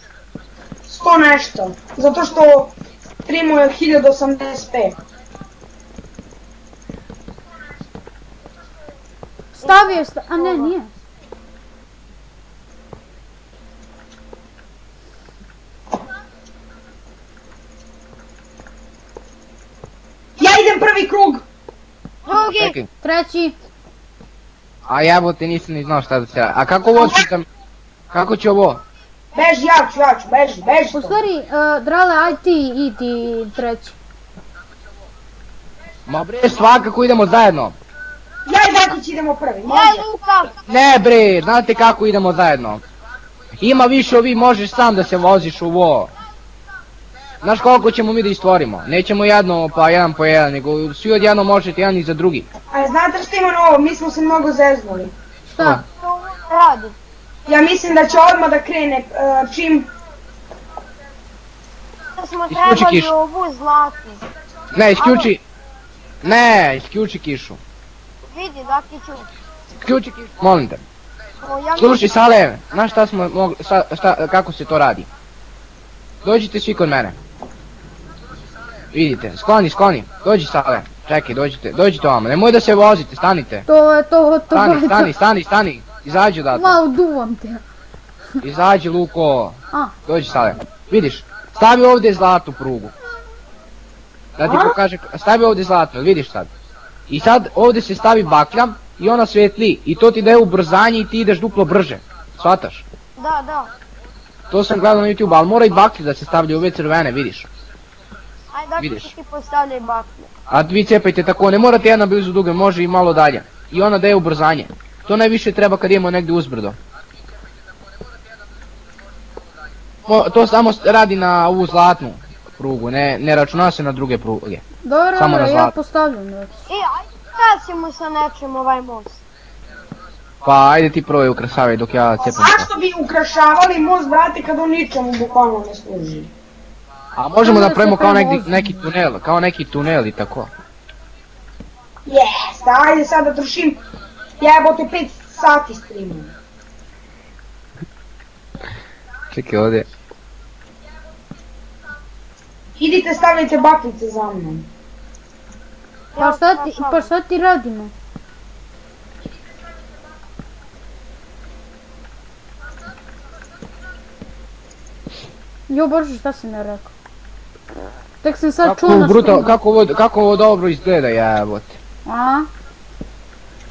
Sto nešto. Zato što streamuje 1080p. Stavio sta... A ne, nije. Ja idem prvi krug! Drugi, Čekaj. Treći. A jebote nisam ni znao šta da se radi. A kako ovo čitam? Kako će ovo? Beži, ja ću, ja ću, beži, beži U to. stvari, uh, Drale, aj ti i ti treći. Ma bre, svakako idemo zajedno. Ja i Dakić idemo prvi, ja može? i Luka. Ne bre, znate kako idemo zajedno. Ima više ovi, možeš sam da se voziš u vo. Znaš koliko ćemo mi da istvorimo? Nećemo jedno pa jedan po jedan, nego svi odjedno možete jedan i za drugi. A znate što ima novo? Mi smo se mnogo zeznuli. Šta? To radi. Ja mislim da će odmah da krene e, čim... Da smo Isključi trebali kišu. ovu zlatnu. Ne, isključi. Ne, isključi kišu. Vidi, Dakiću. Isključi kišu, molim te. O, ja Slušaj Sale, znaš šta smo mogli, šta, šta, kako se to radi? Dođite svi kod mene. Vidite, skloni, skloni, dođi Sale. Čekaj, dođite, dođite ovamo, nemoj da se vozite, stanite. To je to, to Stani, je to. stani, stani, stani, izađi odatle. Malo duvam te. Izađi Luko. A. Dođi sale. Vidiš, stavi ovdje zlatnu prugu. Da ti pokaže, stavi ovdje zlatnu, jel vidiš sad? I sad ovdje se stavi baklja i ona svetli i to ti daje ubrzanje i ti ideš duplo brže. Shvataš? Da, da. To sam gledao na YouTube, ali mora i baklje da se stavljaju ove crvene, vidiš. Ajde, da Vidiš. ti postavljaj baklje. A vi cepajte tako, ne morate jedna blizu duge, može i malo dalje. I ona daje ubrzanje. To najviše treba kad idemo negdje uzbrdo. Mo- To samo radi na ovu zlatnu prugu, ne, ne računa se na druge pruge. Dobro, Samo dobro, ja zlatu. postavljam već. E, ajde krasimo sa nečim ovaj most. Pa ajde ti prvo je ukrasavaj dok ja cepam to. Zašto bi ukrašavali most, brate, kad on ničemu bukvalno ne služi? A možemo da napravimo kao neki, neki tunel, kao neki tunel i tako. Yes, ajde sad da trošim jebote 5 sati streamom. Čekaj ovdje. Idite stavljajte baklice za mnom. Pa šta ti, pa šta ti radimo? Jo bože, šta sam ja rekao? Tek sam sad čuo Kako, na streamu. kako, ovo, kako ovo dobro izgleda jebote. A?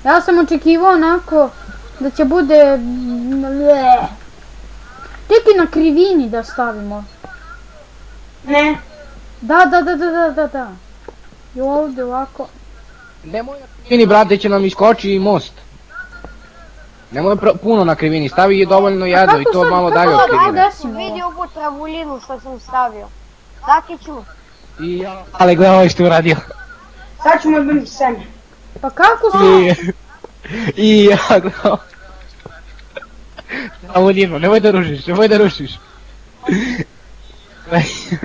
Ja sam očekivao onako da će bude... Ble. Tek i na krivini da stavimo. Ne, Da, da, da, da, da, da, da. I ovdje ovako. Nemoj na krivini brate će nam iskoči i most. Nemoj pr- puno na krivini, stavi je dovoljno jedno i kako to sad- malo kako dalje od sad krivine. ovdje? Desimo. Vidi ovu travuljinu što sam stavio. Dakiću, I ja. Ali gledaj ovo što je uradio. sad ćemo da seme. Pa kako sam? I, i ja gledaj. Samo njima, nemoj da rušiš, nemoj da rušiš.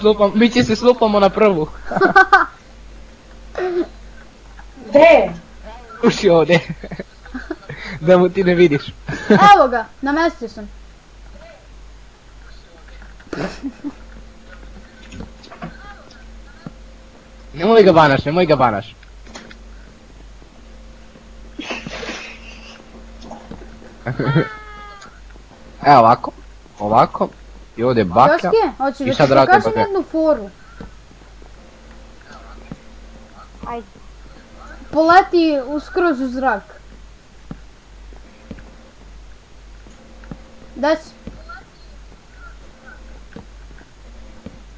Slupam, mi će se slupamo na prvu. Gde? Ruši ovdje. da mu ti ne vidiš. Evo ga, namestio sam. Nemoj ga banaš, nemoj ga banaš. Evo ovako, ovako, i ovdje baklja. Joske, hoćeš I da ti sad rade pokažem baklja. jednu foru. ajde. Poleti uskroz u zrak. Desi.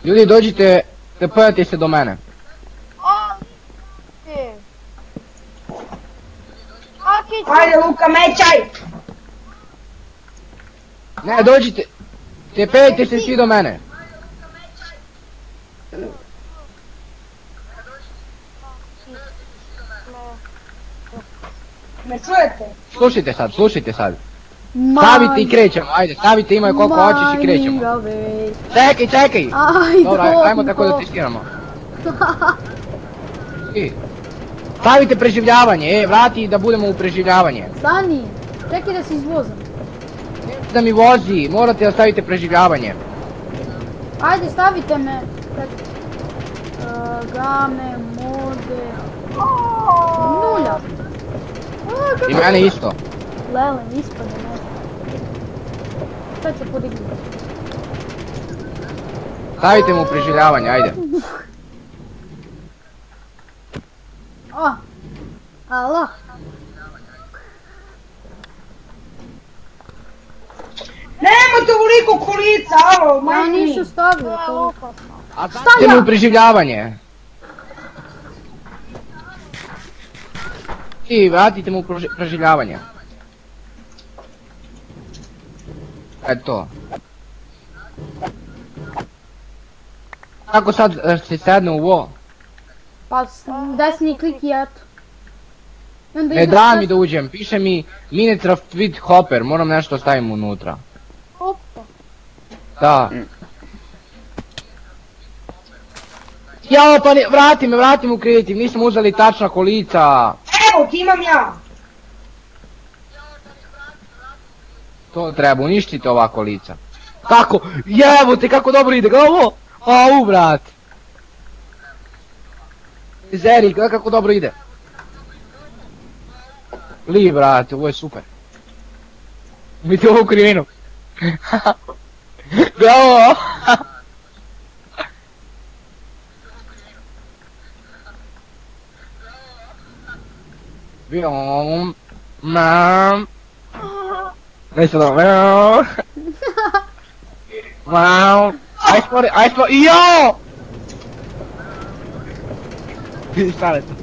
Ljudi dođite, tepajte se do mene. O, ti. Dakiću, Ajde Luka, mećaj! Ne, dođite, tepajte se svi do mene. Me čujete? Slušajte sad, slušajte sad. Ma- Stavite i krećemo, ajde, stavite imaj koliko hoćeš i krećemo. Čekaj, čekaj! Aj, Dobro, aj- ajmo tako da testiramo. I. Stavite preživljavanje, e, vrati da budemo u preživljavanje. Stani, čekaj da se izvozam. Da mi vozi, morate da stavite preživljavanje. Ajde, stavite me. Uh, game, mode, nulja. I mene isto. Lele, ispade ne. Sad ću podignuti. Stavite mu preživljavanje, ajde. O, alo. Nemojte ovoliko kolica, alo, mi. nisu stavio to. A stavite ja? mu preživljavanje. I vratite mu proži- preživljavanje. Eto. Kako sad e, se sedne u ovo? Pa desni klik i eto. Onda Ne da mi da uđem, piše mi Minecraft with Hopper, moram nešto stavim unutra. Opa. Da. Jao, pa ne, vrati me, vrati me u kreativ, nismo uzeli tačna kolica. Evo, ti imam ja. To treba, uništite ova kolica. Kako? Jevo te, kako dobro ide, gledaj ovo! Au, brat! Zeri, gledaj kako dobro ide. Li, brate, ovo je super. Vidite ovu krivinu. Bravo! Biom, mam. Nešto da, mam. Mam. Aj spori, aj spori, jo! Vidi stale to.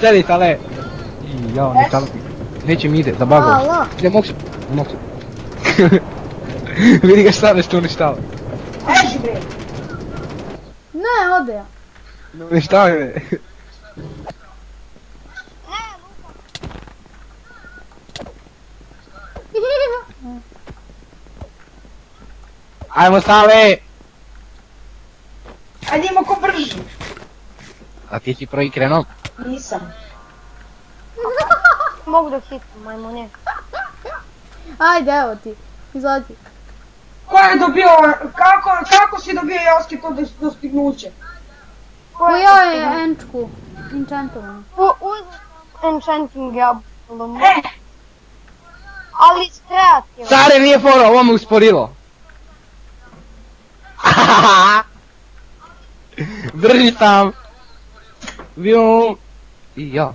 Sedi stale. I, Jo, ne stale. Neće mi ide, zabagao. Alo. Ne mogu se, ne mogu se. Vidi ga stane što uništava. Beži bre. Ne, ode ja. Ne uništava me. Ajmo stale! Ajde idemo ko brži. A ti si prvi krenuo? Nisam. Mogu da hitam, majmune. Ajde, evo ti. Izvadi. Ko je dobio, kako, kako si dobio Joski to dos- dostignuće? Koja je enčku? Enchantovanu. U, uzem enchanting jablonu, E, ali kreativno. Stare nije fora, ovo me usporilo. Drži sam. Vijum. I ja.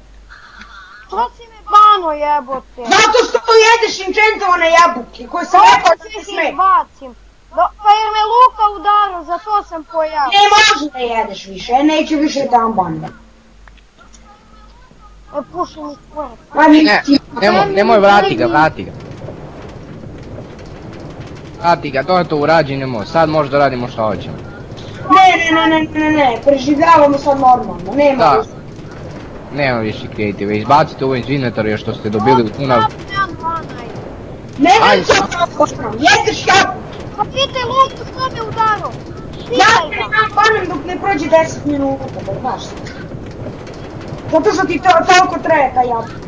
Što si me bano jebote? zato što jedeš enchantovane jabuke koje sam rekao da ti sme. bacim. Do, pa jer me Luka udarao, zato sam pojao. Ne može da jedeš više, neće više da vam banda. E, puši mi Ne, nemoj, nemoj, vrati ga, vrati ga. Vrati ga, to je to urađenemo, sad možda radimo što hoćemo. Ne, ne, ne, ne, ne, ne, preživljavamo sad normalno, nema Da. više. Nema više kreative, izbacite ovo iz inventarija što ste dobili u banaj. Ne znam, jedeš jabuke. Pa pitaj Luku što me udarao. Ja Pitaj ga. nam banem dok ne prođe 10 minuta, da znaš. Zato što ti to toliko traje ta jabuka.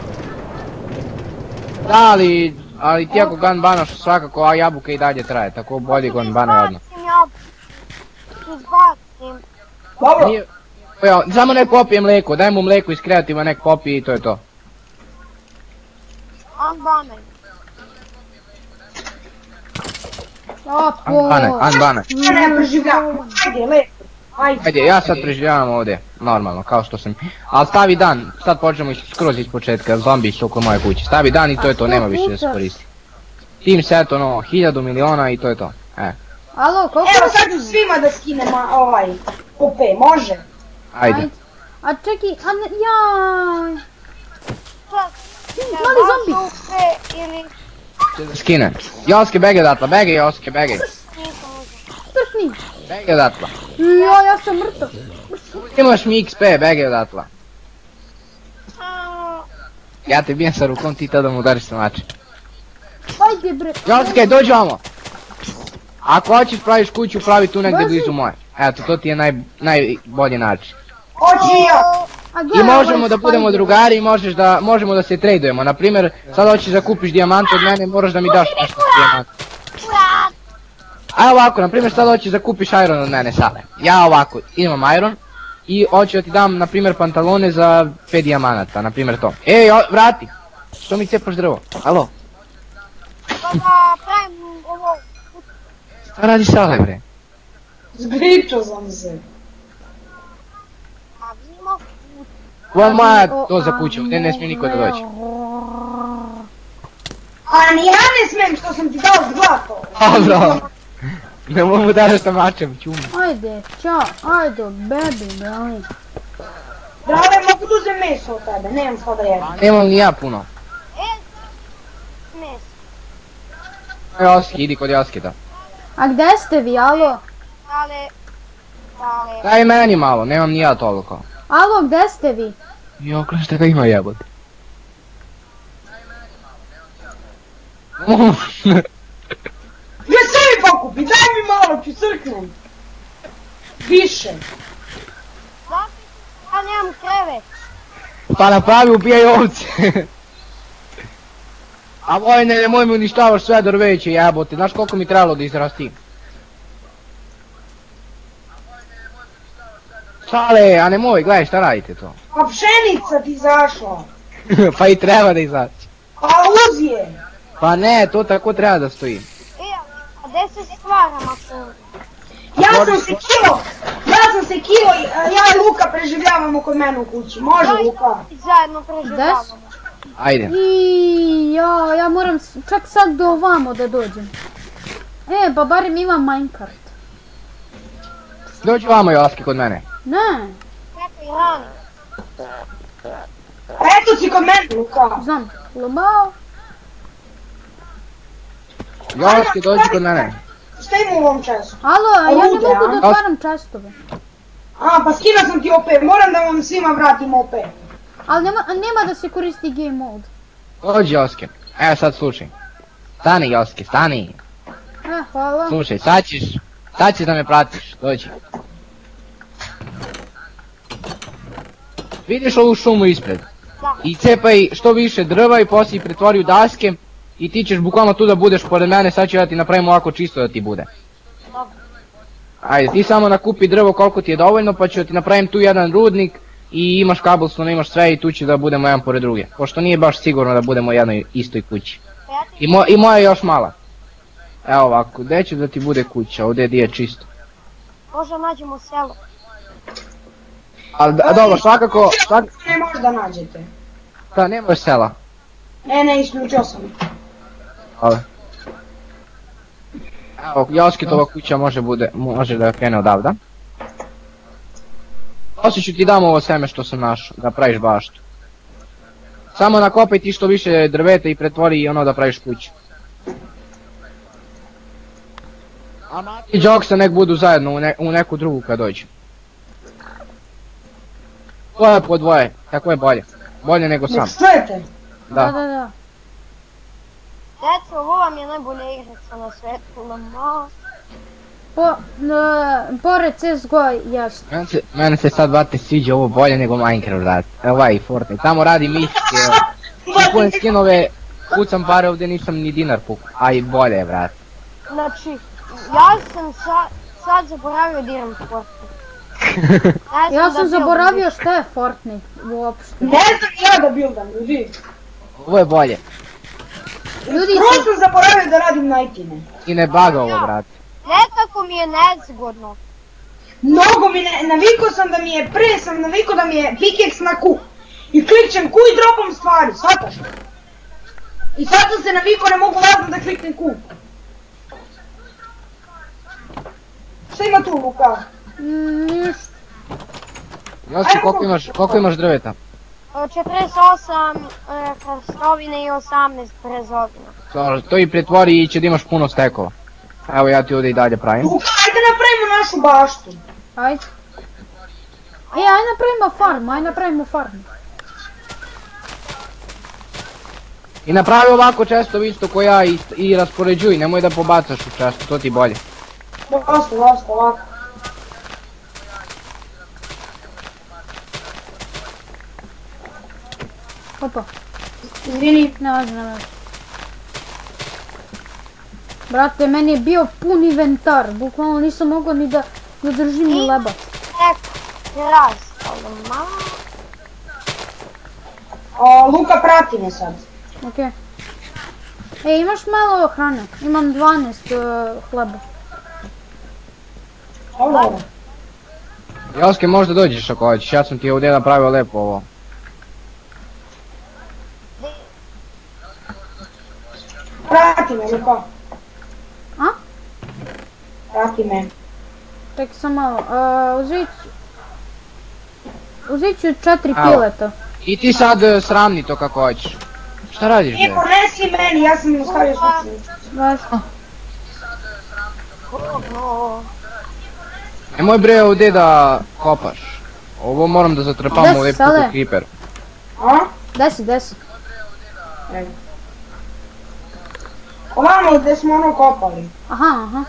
Da, ali, ali ti ako gun banaš svakako, a jabuka i dalje traje, tako bolje gun bana odmah. Izbacim. Dobro, Nije, evo, samo nek popije mlijeko, daj mu mlijeko iz kreativa, nek popije i to je to. Unbanaj. Unbane, unbane. ne preživljavamo, ajde, lepo. Ajde. Ajde, ja sad preživljavam ovdje, normalno, kao što sam. Ali stavi dan, sad počnemo skroz iz početka, zombi su oko moje kuće. Stavi dan i to je to, nema više da se koristi. Team set, ono, hiljadu miliona i to je to. E, Alo, koliko Evo sad ću svima da skinem ovaj OP, može? ajde. A čekaj, a ne, jaj. Sad. Mali zombi. Da skine. Joske, bege datle, bege Joske, bege. Trkni. Bege datle. Jo, ja sam mrtav. Imaš mi XP, bege datle. A, Ja te bijem sa rukom, ti tada mu udariš sa. Ajde bre. Joske, dođi ovamo. Ako hoćeš praviš kuću, pravi tu negdje Bazi. blizu moje. Eto, to ti je naj, najbolji način. Hoće i ja. I možemo da budemo drugari i možeš da, možemo da se tradujemo. Na primjer, sad hoćeš da kupiš dijamant od mene, moraš da mi daš nešto dijamant. A ovako, na primjer, sad hoćeš da kupiš iron od mene sale. Ja ovako, imam iron i hoću da ti dam, na primjer, pantalone za 5 dijamanata, na primjer to. Ej, o, vrati! Što mi cepaš drvo? Alo, Pa da pravim ovo. šta radi sale, bre? Zgličao sam se. A. Ovo je moja to za a, kuću, gdje ne smije niko da dođe. A ni ja ne smem što sam ti dao zlato. Dobro. Ne mogu da sa mačem, čum. Ajde, čao, ajde, bebi, brali. Drale, mogu da uzem meso od tebe, nemam šta da jedem. Nemam ni ja puno. E, mes. Joski, idi kod Joski da. A gde ste vi, alo? Dale. Dale. Daj meni malo, nemam ni ja toliko. Alo, gde ste vi? Jo, kroz šta ga ima jebote. Ja sebi pokupi, daj mi malo, ću crknem. Više. Ja nemam krevet. pa napravi ubijaj ovce. A vojne, nemoj mi uništavaš sve drveće jebote, znaš koliko mi trebalo da izrasti? Sale, a nemoj, gledaj šta radite to. Pa pšenica ti izašla. pa i treba da izaći. Pa uz je. Pa ne, to tako treba da stoji. E, gde se stvaramo tu? Ja sam se kilo, ja sam se kilo, i- a ja i Luka preživljavamo kod mene u kući. Može Luka? I zajedno preživljavamo. Ajde. I ja, ja moram čak sad do ovamo da dođem. E, pa barem imam minecart. Dođi vamo Joski kod mene. Ne, Čekaj, rani. A eto si kod mene Luka. znam. Lobao. Joski, dođi kod mene. Šta ima u ovom času? Alo, a ja ne mogu a? da otvaram čestove. A, pa skinuo sam ti OP, moram da vam svima vratim OP. Ali nema, nema da se koristi game mode. Dođi Joski. Evo sad slušaj. Stani Joski, stani. E, hvala. Slušaj, sad ćeš, sad ćeš da me pratiš, dođi. Vidiš ovu šumu ispred? Da. I cepaj što više drva i poslije pretvori u daske i ti ćeš bukvalno tu da budeš pored mene, sad ću ja ti napravim ovako čisto da ti bude. Dobro. Ajde, ti samo nakupi drvo koliko ti je dovoljno pa ću ti napravim tu jedan rudnik i imaš kabelstone, imaš sve i tu će da budemo jedan pored druge. Pošto nije baš sigurno da budemo u jednoj istoj kući. I, mo, i moja je još mala. Evo ovako, gdje će da ti bude kuća, ovdje di je čisto. možda nađemo selo. Ali da- dobro, svakako, svak, Ne možda nađete. da nema sela. Ne, ne, isključio sam. Ali. Evo, Joskitova kuća može bude, može da krene odavda. Poslije ću ti dam ovo seme što sam našao, da praviš baštu. Samo nakopaj ti što više drveta i pretvori ono da praviš kuću. A Mati i Joksa nek budu zajedno u, ne- u neku drugu kad dođu. To je po dvoje, tako je bolje. Bolje nego Ne sam, čujete? Da, da. da, da. Deco, ovo vam je najbolja igrica na svetu, lama. Po, e, pored CSGO jest. Mene se, mene se sad, brate, sviđa ovo bolje nego Minecraft, brate. Ovaj Fortnite, tamo radi misije, kupujem skinove, kucam pare, ovdje nisam ni dinar puk, a i bolje je, brate. Znači, ja sam sa, sad zaboravio da igram Fortnite. Ne znam Ja da sam buildam zaboravio šta je Fortnite uopšte. Ne znam ja da buildam, ljudi. Ovo je bolje. Ljudi sam zaboravio da radim najtine. I ne baga ovo, brate. Nekako mi je nezgodno. Mnogo mi ne, navikao sam da mi je, pre sam navikao da mi je pickaxe na Q. I klikćem Q i dropam stvari, shvataš? I sad sam se navikao, ne mogu lazno da kliknem Q. Šta ima tu, Luka? Mm, ništa. Joski, koliko imaš, koliko imaš drveta? E, 48 e, krstovine i 18 brezovina. Dobro, to i pretvori i će da imaš puno stekova. Evo ja ti ovdje i dalje pravim. Ajde napravimo našu baštu. Ajde. E, aj napravimo farm, aj napravimo farm. I napravi ovako često isto ko ja i, i raspoređuj, nemoj da pobacaš u često, to ti bolje. Dosta, dosta, ovako. Opa, Izvini, ne važno, ne važno. Brate, meni je bio pun inventar, bukvalno nisam mogao ni da, da držim ni lebac. Tek, krast, lama. a, Luka prati me sad. Okej. E, imaš malo hrane? Imam 12 uh, hleba. Dobro. Joske, možda dođeš ako hoćeš, ja sam ti ovdje napravio lepo ovo. Prati me, Luka. A? Prati me. Čekaj sam malo, uh, uzet ću... Uzet ću četiri Evo. pileta. I ti sad e, sramni to kako hoćeš. Šta radiš E, bre? ponesi meni, ja sam im ostavio. Važno. Govno. Nemoj bre ovdje da kopaš. Ovo moram da zatrpam Gde si, ovdje Sale? puku creeper. A? Desi, desi. Evo. Ovamo gdje smo ono kopali. Aha, aha.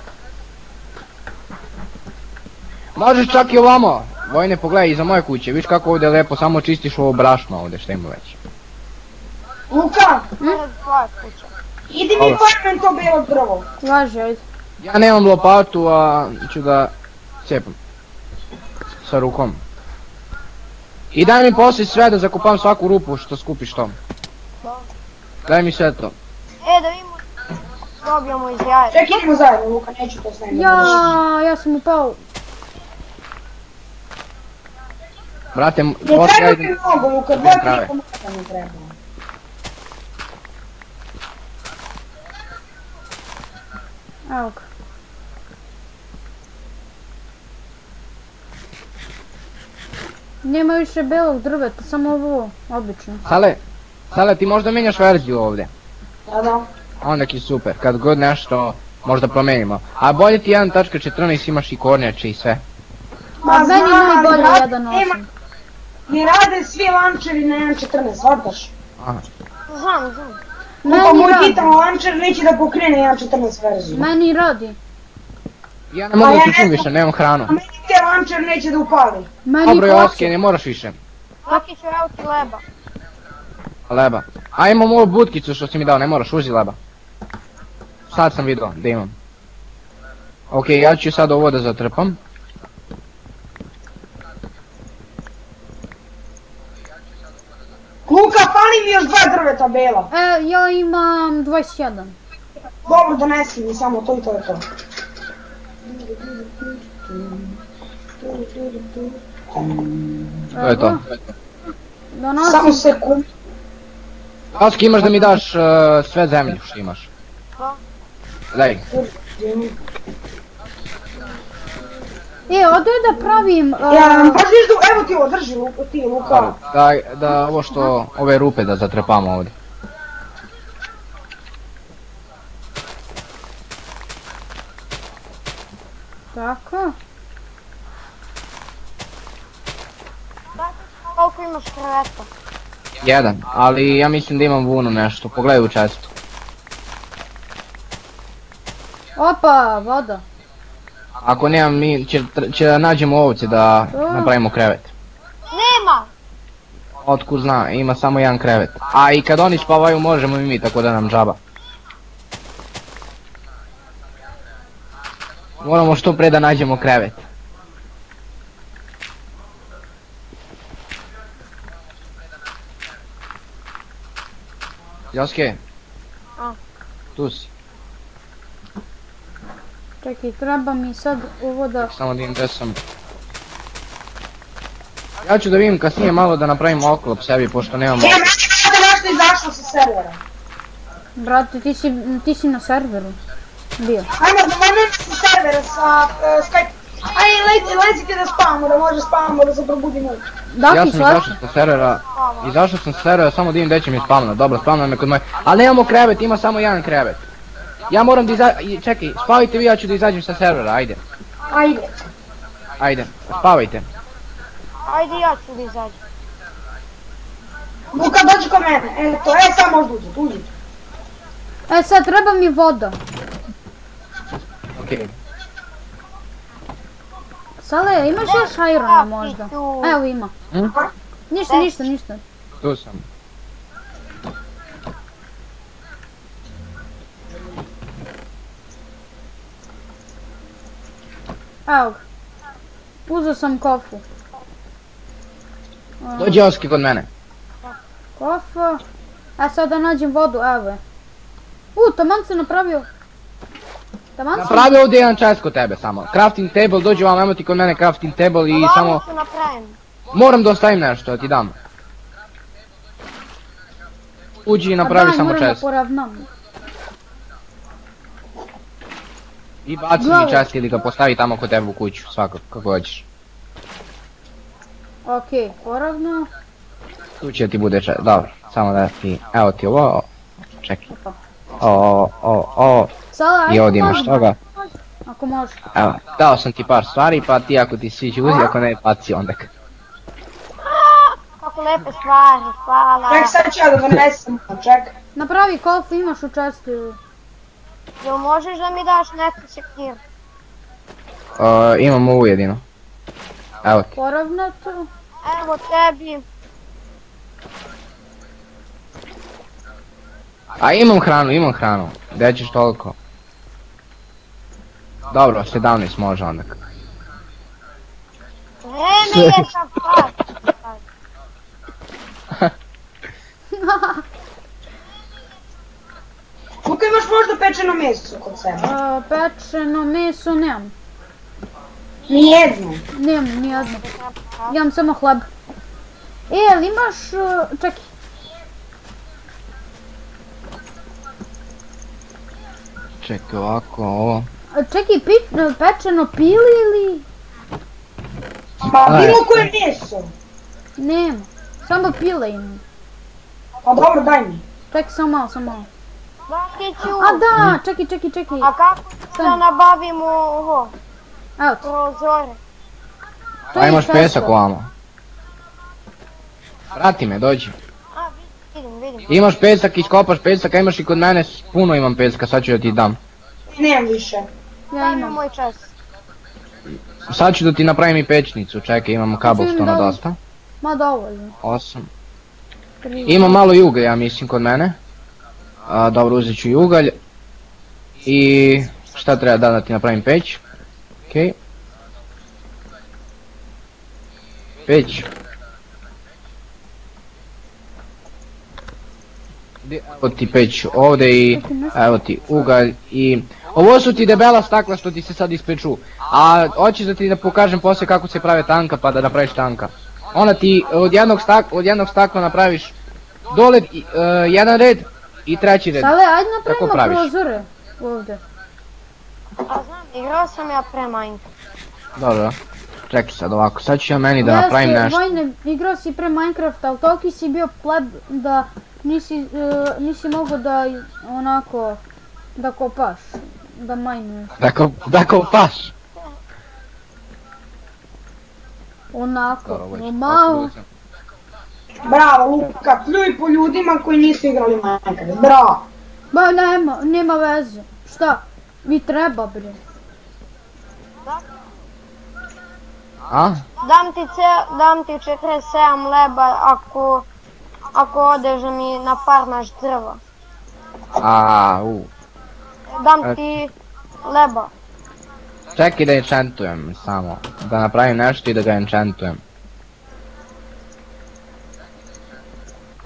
Možeš čak i ovamo. Vojne pogledaj iza moje kuće, viš kako ovdje lepo, samo čistiš ovo brašno ovdje što ima već. Luka, kuće. idi mi farmem to bijelo drvo. Važi, ajde. Ja nemam lopatu, a ću da cijepam. Sa rukom. I daj mi poslije sve da zakopam svaku rupu što skupiš to. Dobro. Daj mi sve to. E, da vidimo. Dobijamo iz jaja. Čekaj, idemo zajedno, Luka, neću to snimati. Ja, ja sam upao. Brate, Ne poslije ja treba mi idem... mnogo, Luka, dva, Prave. tri komada mi treba. Evo ga. Nema više belog drveta, samo ovo, obično. Sale, Sale, ti možda menjaš verziju ovdje. Da, da. Onda ti super, kad god nešto možda promenimo. A bolje ti 1.14 imaš i kornjače i sve. Ma meni znam, ali najbolje brate, 1.8. nema- Ne rade svi lančeri na 1.14, shvataš? Aha. Znam, znam. Luka, Meni moj radi. titan lančer neće da pokrene 1.14 verziju. Meni radi. Ja ne mogu A ja ne znam. više, nemam hranu. A meni te lančer neće da upali. Meni Dobro, hoće. Joske, ne moraš više. Svaki ću evo ti leba. Leba. A imam ovu butkicu što si mi dao, ne moraš, uzi leba. Sad sam vidio da imam. Ok, ja ću sad ovo da zatrpam. Luka, fali mi još dva drveta bela. E, ja imam 21. Dobro, donesi mi samo to i to je to. To je to. Donosim. Samo sekund. Joske, imaš da mi daš uh, sve zemlju što imaš. Da. Daj. E, ode da pravim... uh, Ja, baš viš da, evo ti ovo, drži Luka, ti Luka. Da, da ovo što, ove rupe da zatrpamo ovdje. Tako. Koliko imaš kreveta? Jedan, ali ja mislim da imam vunu nešto, pogledaj u čestu. Opa, voda. Ako nemam, mi će, će da nađemo ovce da napravimo krevet. Nema! Otkud zna, ima samo jedan krevet. A i kad oni spavaju možemo i mi, tako da nam džaba. Moramo što pre da nađemo krevet. Joske? A? Tu si. Čekaj, treba mi sad ovo da... Samo da vidim gdje sam. Ja ću da vidim kasnije malo da napravimo oklop sebi, pošto nemamo... E, meni je nešto izašlo sa servera. Brate, ti si, ti si na serveru. Bio. Ajmo, da mene sa servera, sa uh, Skype. Aj, lezi, lezite da spavamo, da može spavamo, da se probudimo. Daki ja sam izašao sa servera, izašao sam sa servera samo da vidim gdje će mi spavno, dobro spavno me kod moje, ali nemamo krevet, ima samo jedan krevet. Ja moram da iza... čekaj, spavajte vi, ja ću da izađem sa servera, ajde, Ajde. ajde, spavajte. Ajde ja ću da izađem. Luka, dođi kod mene. Eto, e, sad možda uđi, uđi. E sad treba mi voda. Okej, Sale, imaš još irona možda? Evo ima. Hm? Ništa, ništa, ništa. tu sam. Evo ga. Uzeo sam kofu. A, Dođi Oski kod mene. Kofa. A sad da nađem vodu, evo je. U, taman se napravio. Taman se... Napravi ovdje jedan čas kod tebe samo. Crafting table, dođi vam, ajmo ti kod mene crafting table i samo... napravim. Moram da ostavim nešto, da ti dam. Uđi i napravi samo moram da čest. I baci mi čest ili ga postavi tamo kod tebe u kuću, svako, kako hoćeš. Okej, poravno. Tu će ti bude čest, dobro, samo da ti, evo ti ovo, čekaj. O, o, o, Sala, i ovdje imaš toga. Ako može. Evo, dao sam ti par stvari, pa ti ako ti sviđa uzi, ako ne, paci onda. Kako lepe stvari, hvala. Ček, sad ću ja da donesem, ček. Napravi kofu, imaš u čestu. Jel možeš da mi daš neku sekiru? O, imam ovu jedino. Evo ti. Poravnato. Evo tebi. A imam hranu, imam hranu. Gdje ćeš toliko? Dobro, 17 može onda. Vreme je sa spati. možda pečeno meso kod sebe? A, pečeno meso nemam. Nijedno. Nemam nijedno. Imam samo hleb. E, ali imaš... uh, Čekaj. Čekaj ovako, ovo. A, Čekaj, pi, uh, pečeno pili ili... Pa bilo koje meso. Nema. Samo pile imam. Pa dobro, daj mi. Čekaj, samo malo, samo malo. Bakiću, A da, čekaj, čekaj, čekaj. a kako da nabavimo ovo, Evo ti. prozore? To A imaš pesak ovamo. Vrati me, dođi. A, vidim, vidim. Imaš pesak, iskopaš pesak, a imaš i kod mene puno imam peska, sad ću da ti dam. Nemam više. Ja imam. moj čas. Sad ću da ti napravim i pečnicu, čekaj, imam cobblestone da- dosta. Ma dovoljno. Osam. Ima malo juga, ja mislim, kod mene. A, dobro, uzet ću i ugalj. I šta treba da, da ti napravim peć? Okej. Peć. Evo ti peć ovde i evo ti ugalj i... Ovo su ti debela stakla što ti se sad ispeču. A hoćeš da ti da pokažem poslije kako se prave tanka pa da napraviš tanka. Ona ti od jednog, stak, od jednog stakla napraviš dole e, jedan red i treći red. Sale, ajde Kako napravimo praviš? prozore. Ovdje. A znam, igrao sam ja pre Minecraft. Dobro. Čekaj sad ovako, sad ću ja meni da napravim nešto. Vojne, igrao si pre Minecraft, ali toliki si bio pleb da nisi, e, nisi mogao da onako, da kopaš, da majnuješ. Da, ko, da kopaš. Onako, Dobro, ovo je malo. Bravo, Luka, pljuj po ljudima koji nisu igrali Minecraft. Bravo. Ba, nema, nema veze. Šta? Mi treba, bre. A? Dam ti, ce, dam ti 47 leba ako, ako odeš da mi nafarmaš drva. A, u. Dam ti leba. Čekaj da enchantujem samo. Da napravim nešto i da ga enchantujem.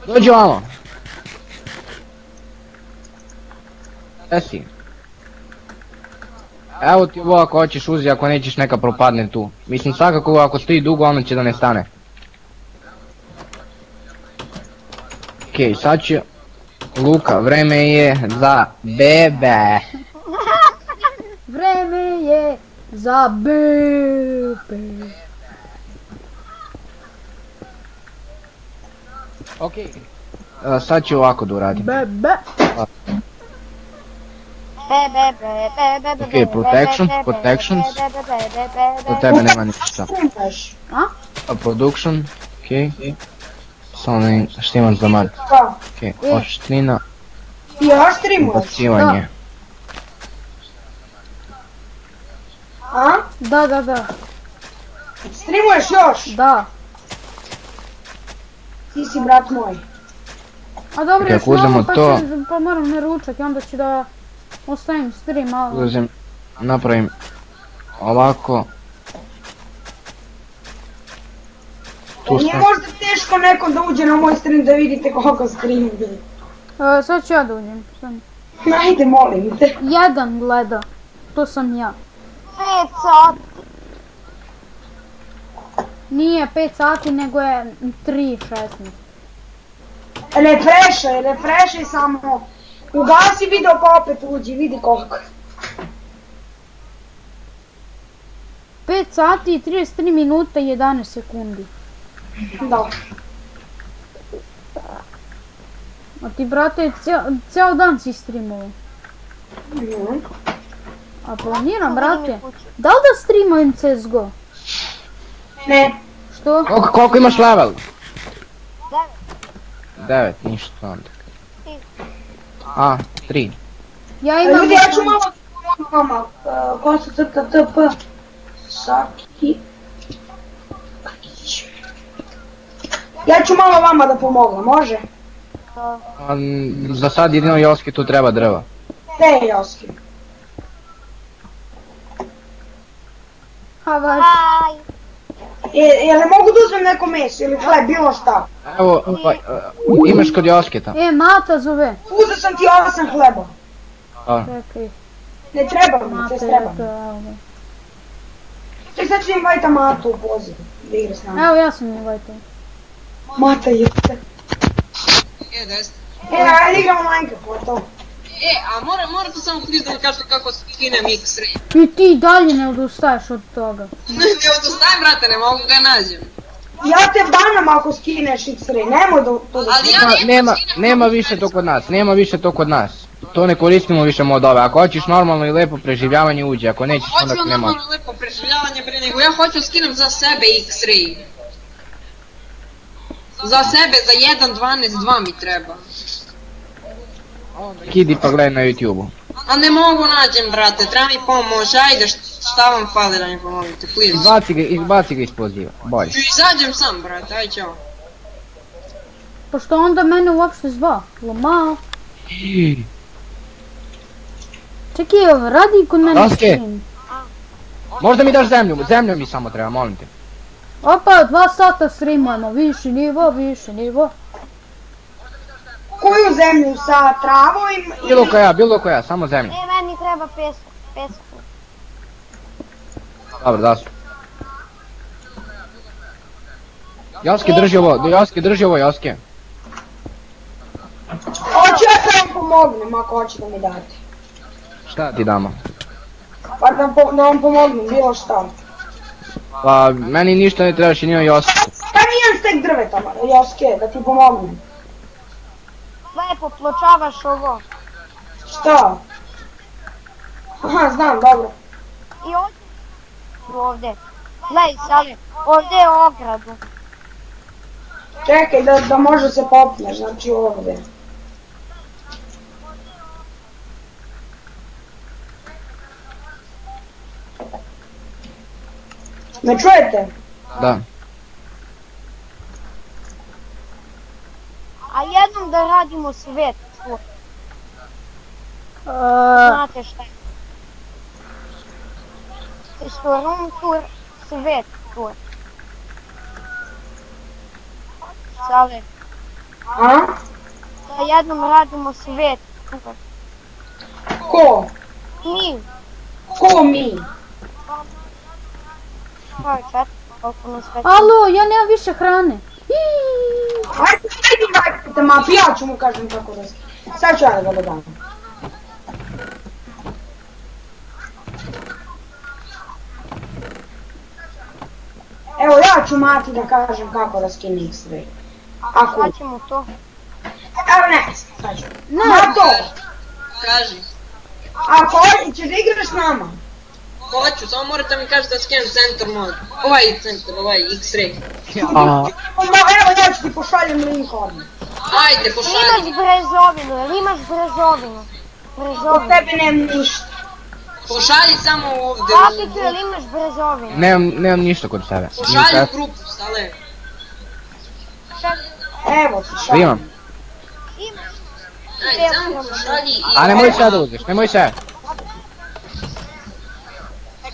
Dođi ovamo. Gde si? Evo ti ovo ako hoćeš uzi, ako nećeš neka propadne tu. Mislim svakako ako stoji dugo ono će da ne stane. Okej, sad će... Luka, vreme je za bebe. Vreme je za bebe. Okej. E, sad ću ovako da uradim. Bebe. Be, be, be, protection, protections. be. tebe nema ništa. A production, okej. Samo ne, šta imaš za mar? Pa, Okej, oštrina, ti još streamuješ? ubacivanje. A? Da, da, da. Streamuješ još? Da. Ti si brat moj. A dobro, još malo pa, to- će, pa moram ne ručak i onda ću da ostavim stream malo. Uzem, napravim ovako. Tu Nije možda teško nekom da uđe na moj stream da vidite koliko stream bi. E, sad ću ja da uđem. Sam. Ajde, molim te. Jedan gleda. To sam ja. Pet sati. Nije 5 sati, nego je 3.16. Refrešaj, refrešaj samo. Ugasi video pa opet uđi, vidi koliko. 5 sati i 33 minuta i 11 sekundi. Da. A ti, brate, ceo, ceo dan si streamovao. Mhm. A planiram, brate. Da li da streamujem CSGO? Ne, Što? Koliko, koliko imaš level? Devet, ništa onda. A, tri. Ja imam... ljudi, ja ću malo mama, uh, koncu TTTP, Saki, Ja ću malo vama da pomognem, može? A, n- za sad jedino Joski tu treba drva. Ne, Joski. Baš. Aj, Je, je li mogu da uzmem neko meso ili hleb, bilo šta? Evo, ovaj, e, imaš kod Josketa. E, Mata zove. Uzeo sam ti osam hleba. A, Čekaj, Ne treba mi, Mate, to treba. evo ga. Ček, sad ću im vajta Matu u poziv, da igra s nama. Evo ja sam invajtao. Mata je. E, da jeste. E, ajde igramo Minecraft, to. E, a mora, morate samo please da mi kažete kako skinem X-ray. I ti i dalje ne odustaješ od toga. ne odustajem, brate, ne mogu ga nađem. Ja te banam ako skineš X-ray, nemoj da to da Ali ja nema, ne nema, više to kod nas, nema više to kod nas. To ne koristimo više modove, ako hoćeš normalno i lepo preživljavanje uđe, ako nećeš onda Hoću nema. normalno lepo preživljavanje bre, nego ja hoću skinem za sebe X-ray. Za sebe, za 1.12.2 mi treba. Kidi pa gledaj na YouTube-u. A ne mogu nađem, brate, treba mi pomoć, ajde, št- šta vam fali da mi pomognete, please. Izbaci ga, izbaci ga iz poziva, bolje. Ću izađem sam, brate, aj ćao. Pošto onda mene uopšte zva. Lomao. Čekaj, radi kod mene stream. Možda mi daš zemlju, zemlju mi samo treba, molim te. Opa, dva sata streamujemo, viši nivo, viši nivo. Koju zemlju sa travom Bilo koja, bilo koja, samo zemlju. E, meni treba pesak, pesak. Dobro, da su. Joske, drži ovo, Joske, drži ovo, Joske. Hoću ja da vam pomognem ako hoće da mi date. Šta ti damo? Pa da, po- da vam pomognem, bilo šta. Pa, meni ništa ne trebaš i nije Joske. Mi jedan stek drveta, Joske, da ti pomognem. Lepo, pločavaš ovo. Šta? Aha, znam, dobro. I ovdje. Ovdje. Gledaj, Sale, ovdje je ogradu. Čekaj, da, da može se popneš, znači ovdje. Me čujete? A jednom da radimo svet. tu. Uh, Znate šta je? Restoran tur, svet tur. Sale, A? da jednom radimo svet tur. Ko? Mi, Ko mi? kao čet, koliko nas već... alo, ja nemam više hrane. Iiii. Ajde, ajde, vratite mapu, ja ću mu kažem kako da se... Sad ću ja da ga dodam. Evo, ja ću Mati da kažem kako da skine X-Ray. Ako... Sad ćemo to. Evo ne, sad ću. Mato, Kaži. ako hoćeš da igraš s nama, Hoću, samo morate mi kažete da skinem center mod. Ovaj center, ovaj X-ray. A, evo ja ću ti pošaljem link odmah. Ajde, Imaš pošalji. brezovinu, jel imaš brezovinu? Od Brezovinu. tebe nemam ništa. Pošalji samo ovde. u Papiću, jel imaš brezovinu? nemam, nemam ništa kod sebe. Pošalji u grupu, stale. Evo ti šaljem. Imam. Imaš. Ajde, samo pošalji i... A nemoj sve da uzeš, nemoj sve.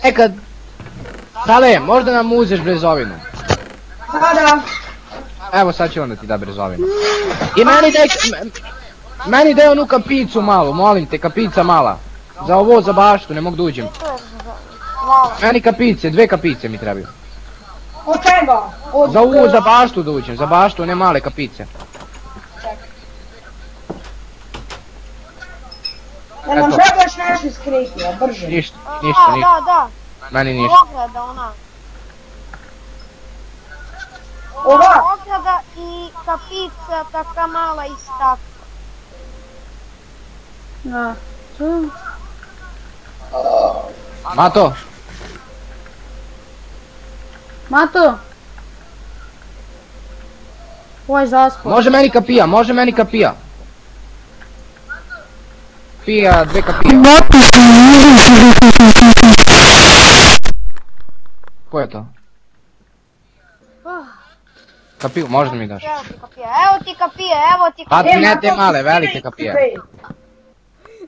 E kad... Sale, možda nam uzeš brezovinu. Da, da. Evo sad će onda ti da brezovinu. I meni daj... Meni daj onu kapicu malu, molim te, kapica mala. Za ovo, za baštu, ne mogu da uđem. Meni kapice, dve kapice mi trebaju. Od čega? Od... Za ovu, za baštu da uđem, za baštu, ne male kapice. Da nam Eto. nešto iskriti, a brže. Ništa, ništa, ništa. Da, da, Meni ništa. ograda ona. Ova, Ograda i kapica taka mala iz stakla. Da. Tu. Mato, Mato. Ovaj zaspao. može meni kapija, može meni kapija. Pija, dve kapije. Ko je to? Ah, Kapiju, možda mi daš. Evo ti kapija, evo ti kapija, evo ti Pa kapija. ne Mato, te male, velike kapije.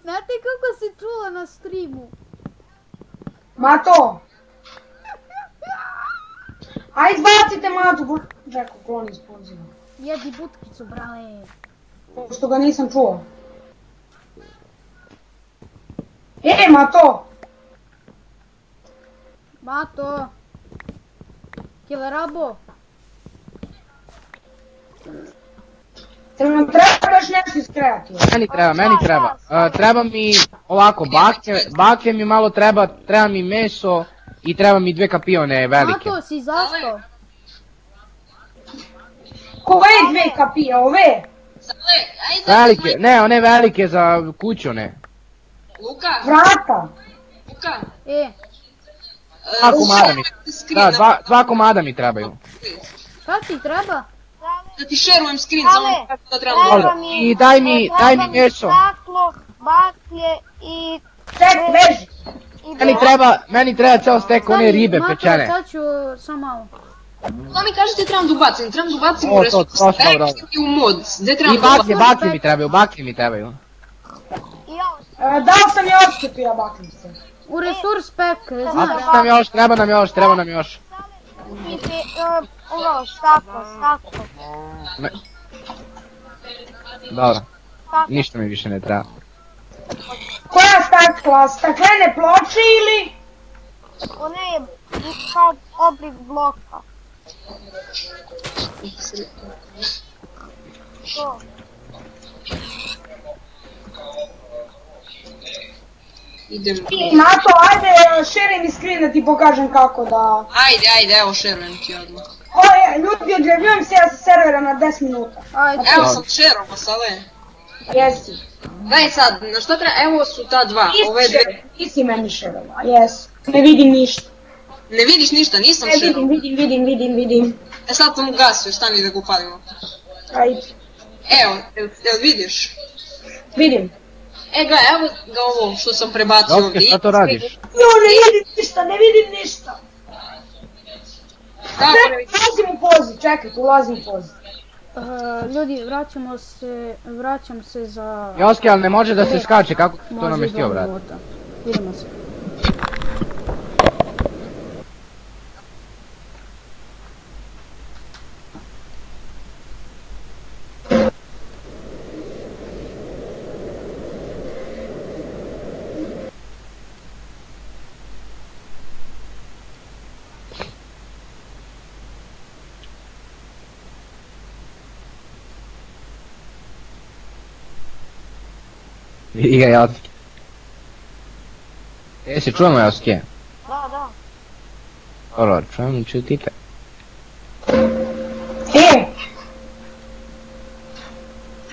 Znate kako se čula na streamu? Mato! Aj izbacite Matu, bu- Čekaj, kloni iz poziva. Jedi butkicu, brale. Pošto ga nisam čuo. E, ma to! Mato. Kilerabo. Jel nam treba još nešto iskreati? Meni treba, meni treba. Treba mi ovako, baklje mi malo treba, treba mi meso i treba mi dve kapione velike. Mato, si zasto? Koje dve kapije, ove? Velike, ne, one velike za kuću, one. Luka, Vrata. Luka. E, Dva komada mi, da, dva, dva komada mi trebaju. šta ti treba? Da ti šerujem screen, Ale, samo kako da Dobro, Treba mi- i daj mi, daj mi meso. Staklo, baklje i... Ček, veži. i Meni treba, meni treba ceo stek one ribe pečene. sad ću samo malo. Da mi kažete trebam da ubacim, trebam da ubacim u to- resurs to dobro. i u mod. Gde trebam I da baklje, ubacim? baklje mi trebaju, baklje mi trebaju. I ja E, dao sam odstupio, baklim se. U resurs pack, A znaš. treba nam još, treba nam još, treba nam još. mi se... Uh, ovo, staklo, staklo. Me- Dobro, ništa mi više ne treba. Koja stakla? Staklene ploče ili? Ona je kao oblik bloka. To. Idem. Nato, ajde, šeri mi screen da ti pokažem kako da... Ajde, ajde, evo šerujem ti odmah. O, je, ljudi, odjavljujem se ja sa servera na 10 minuta. Ajde. Evo sam šerovo, Sale. Jesi. Daj sad, na šta treba, evo su ta dva, ove Nisi, dve. šeri, nisi meni šerova, jes. Ne vidim ništa. Ne vidiš ništa, nisam Ne vidim, vidim, vidim, vidim, vidim. E sad sam ugasio, stani da ga upalimo. Ajde, Evo, jel, jel vidiš? vidim. E ga, evo ga ovo što sam prebacio Joske, ovdje. šta to radiš? Jo, ne vidim ništa, ne vidim ništa. Kako ne Čekaj, ulazim u poziv, čekajte, ulazim u poziv. Uh, ljudi, vraćamo se, vraćam se za... Joske, ali ne može da se skače, kako to možda namestio, dva brate? Vidimo se. Vidi ga Joske. E, se čujemo Joske? Da, da. Dobro, čujemo, čuju ti te. E!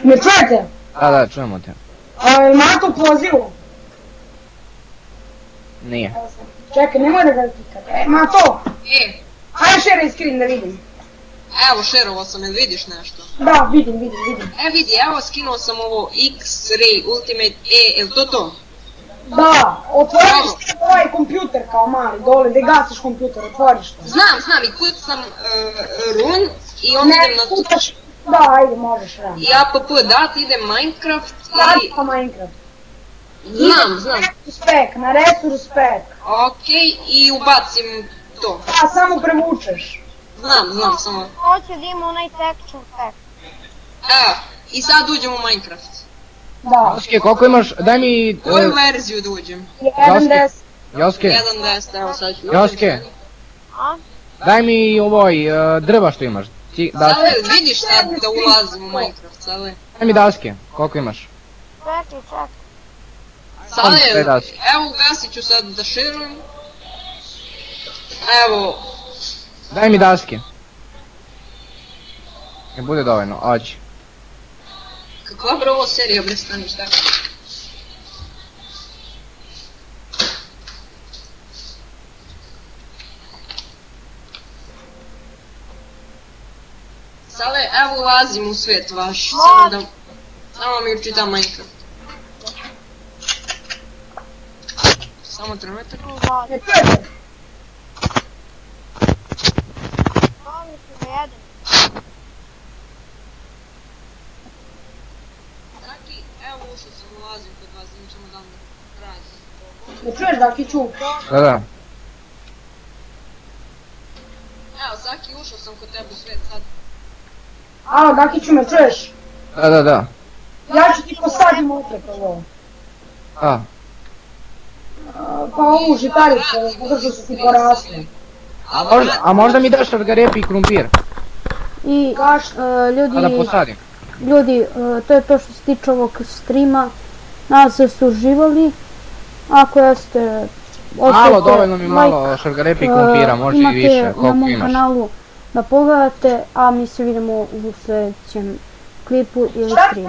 Me čujete? Da, da, čujemo te. A, Mato pozivu. Nije. Čekaj, nemoj da ga klikate. E, Mato, E, ajde šeri screen da vidim. Evo šerovo sam, jel vidiš nešto? Da, vidim, vidim, vidim. E vidi, evo skinuo sam ovo X-Ray Ultimate E, jel to to? Da, otvoriš ti ovaj kompjuter kao mali, dole, gdje gasiš kompjuter, otvoriš to. Znam, znam, i kucam uh, run i onda idem na kucaš, da, ajde, možeš rano. i app dat, idem Minecraft i... Radi pa Minecraft. Znam, znam. Resource pack, na resource pack. Okej, i ubacim to. A, samo prevučeš. Znam, znam, samo... Hoće da ima onaj texture pack. Evo, i sad uđem u Minecraft. Da, Joske, koliko imaš, daj mi... Koju e, verziju da uđem? jedan Joske. des. Joske, 1.10, evo sad ću. Joske, A? daj mi ovoj e, drva što imaš. Ti, da, Sale, vidiš sad da ulazim u Minecraft, Sale? daj mi daske, koliko imaš? Čekaj, čekaj. Sale, evo ugasit ću sad da širujem. Evo, Daj mi daske. Ne bude dovoljno, ođi. kakva bre ovo serija, bre stani šta? Sale, evo ulazim u svijet vaš, samo da... Samo mi učitam Minecraft. Samo trenutak. Da, da da. Taki, evo ušao sam, ulazim kod vas, da mi ćemo dan raditi. Ne čuješ da kiću? Da, da. Evo, Zaki, ušao sam kod tebe u svijet sad. Alo, Dakiću, me čuješ? Da, da, da. Ja ću ti posadim opet ovo. A, Pa ovu žitaricu, zato što su ti porasli. A možda, a možda mi daš šargarepi i krumpir, I Zašto? e, ljudi, pa da posadim. ljudi, e, to je to što se tiče ovog streama. Nadam se da ste uživali. Ako jeste, Malo, dovoljno mi malo šargarepi i e, krumpira, može i imate više, na koliko mom imaš. kanalu da pogledate, a mi se vidimo u sljedećem klipu ili streamu.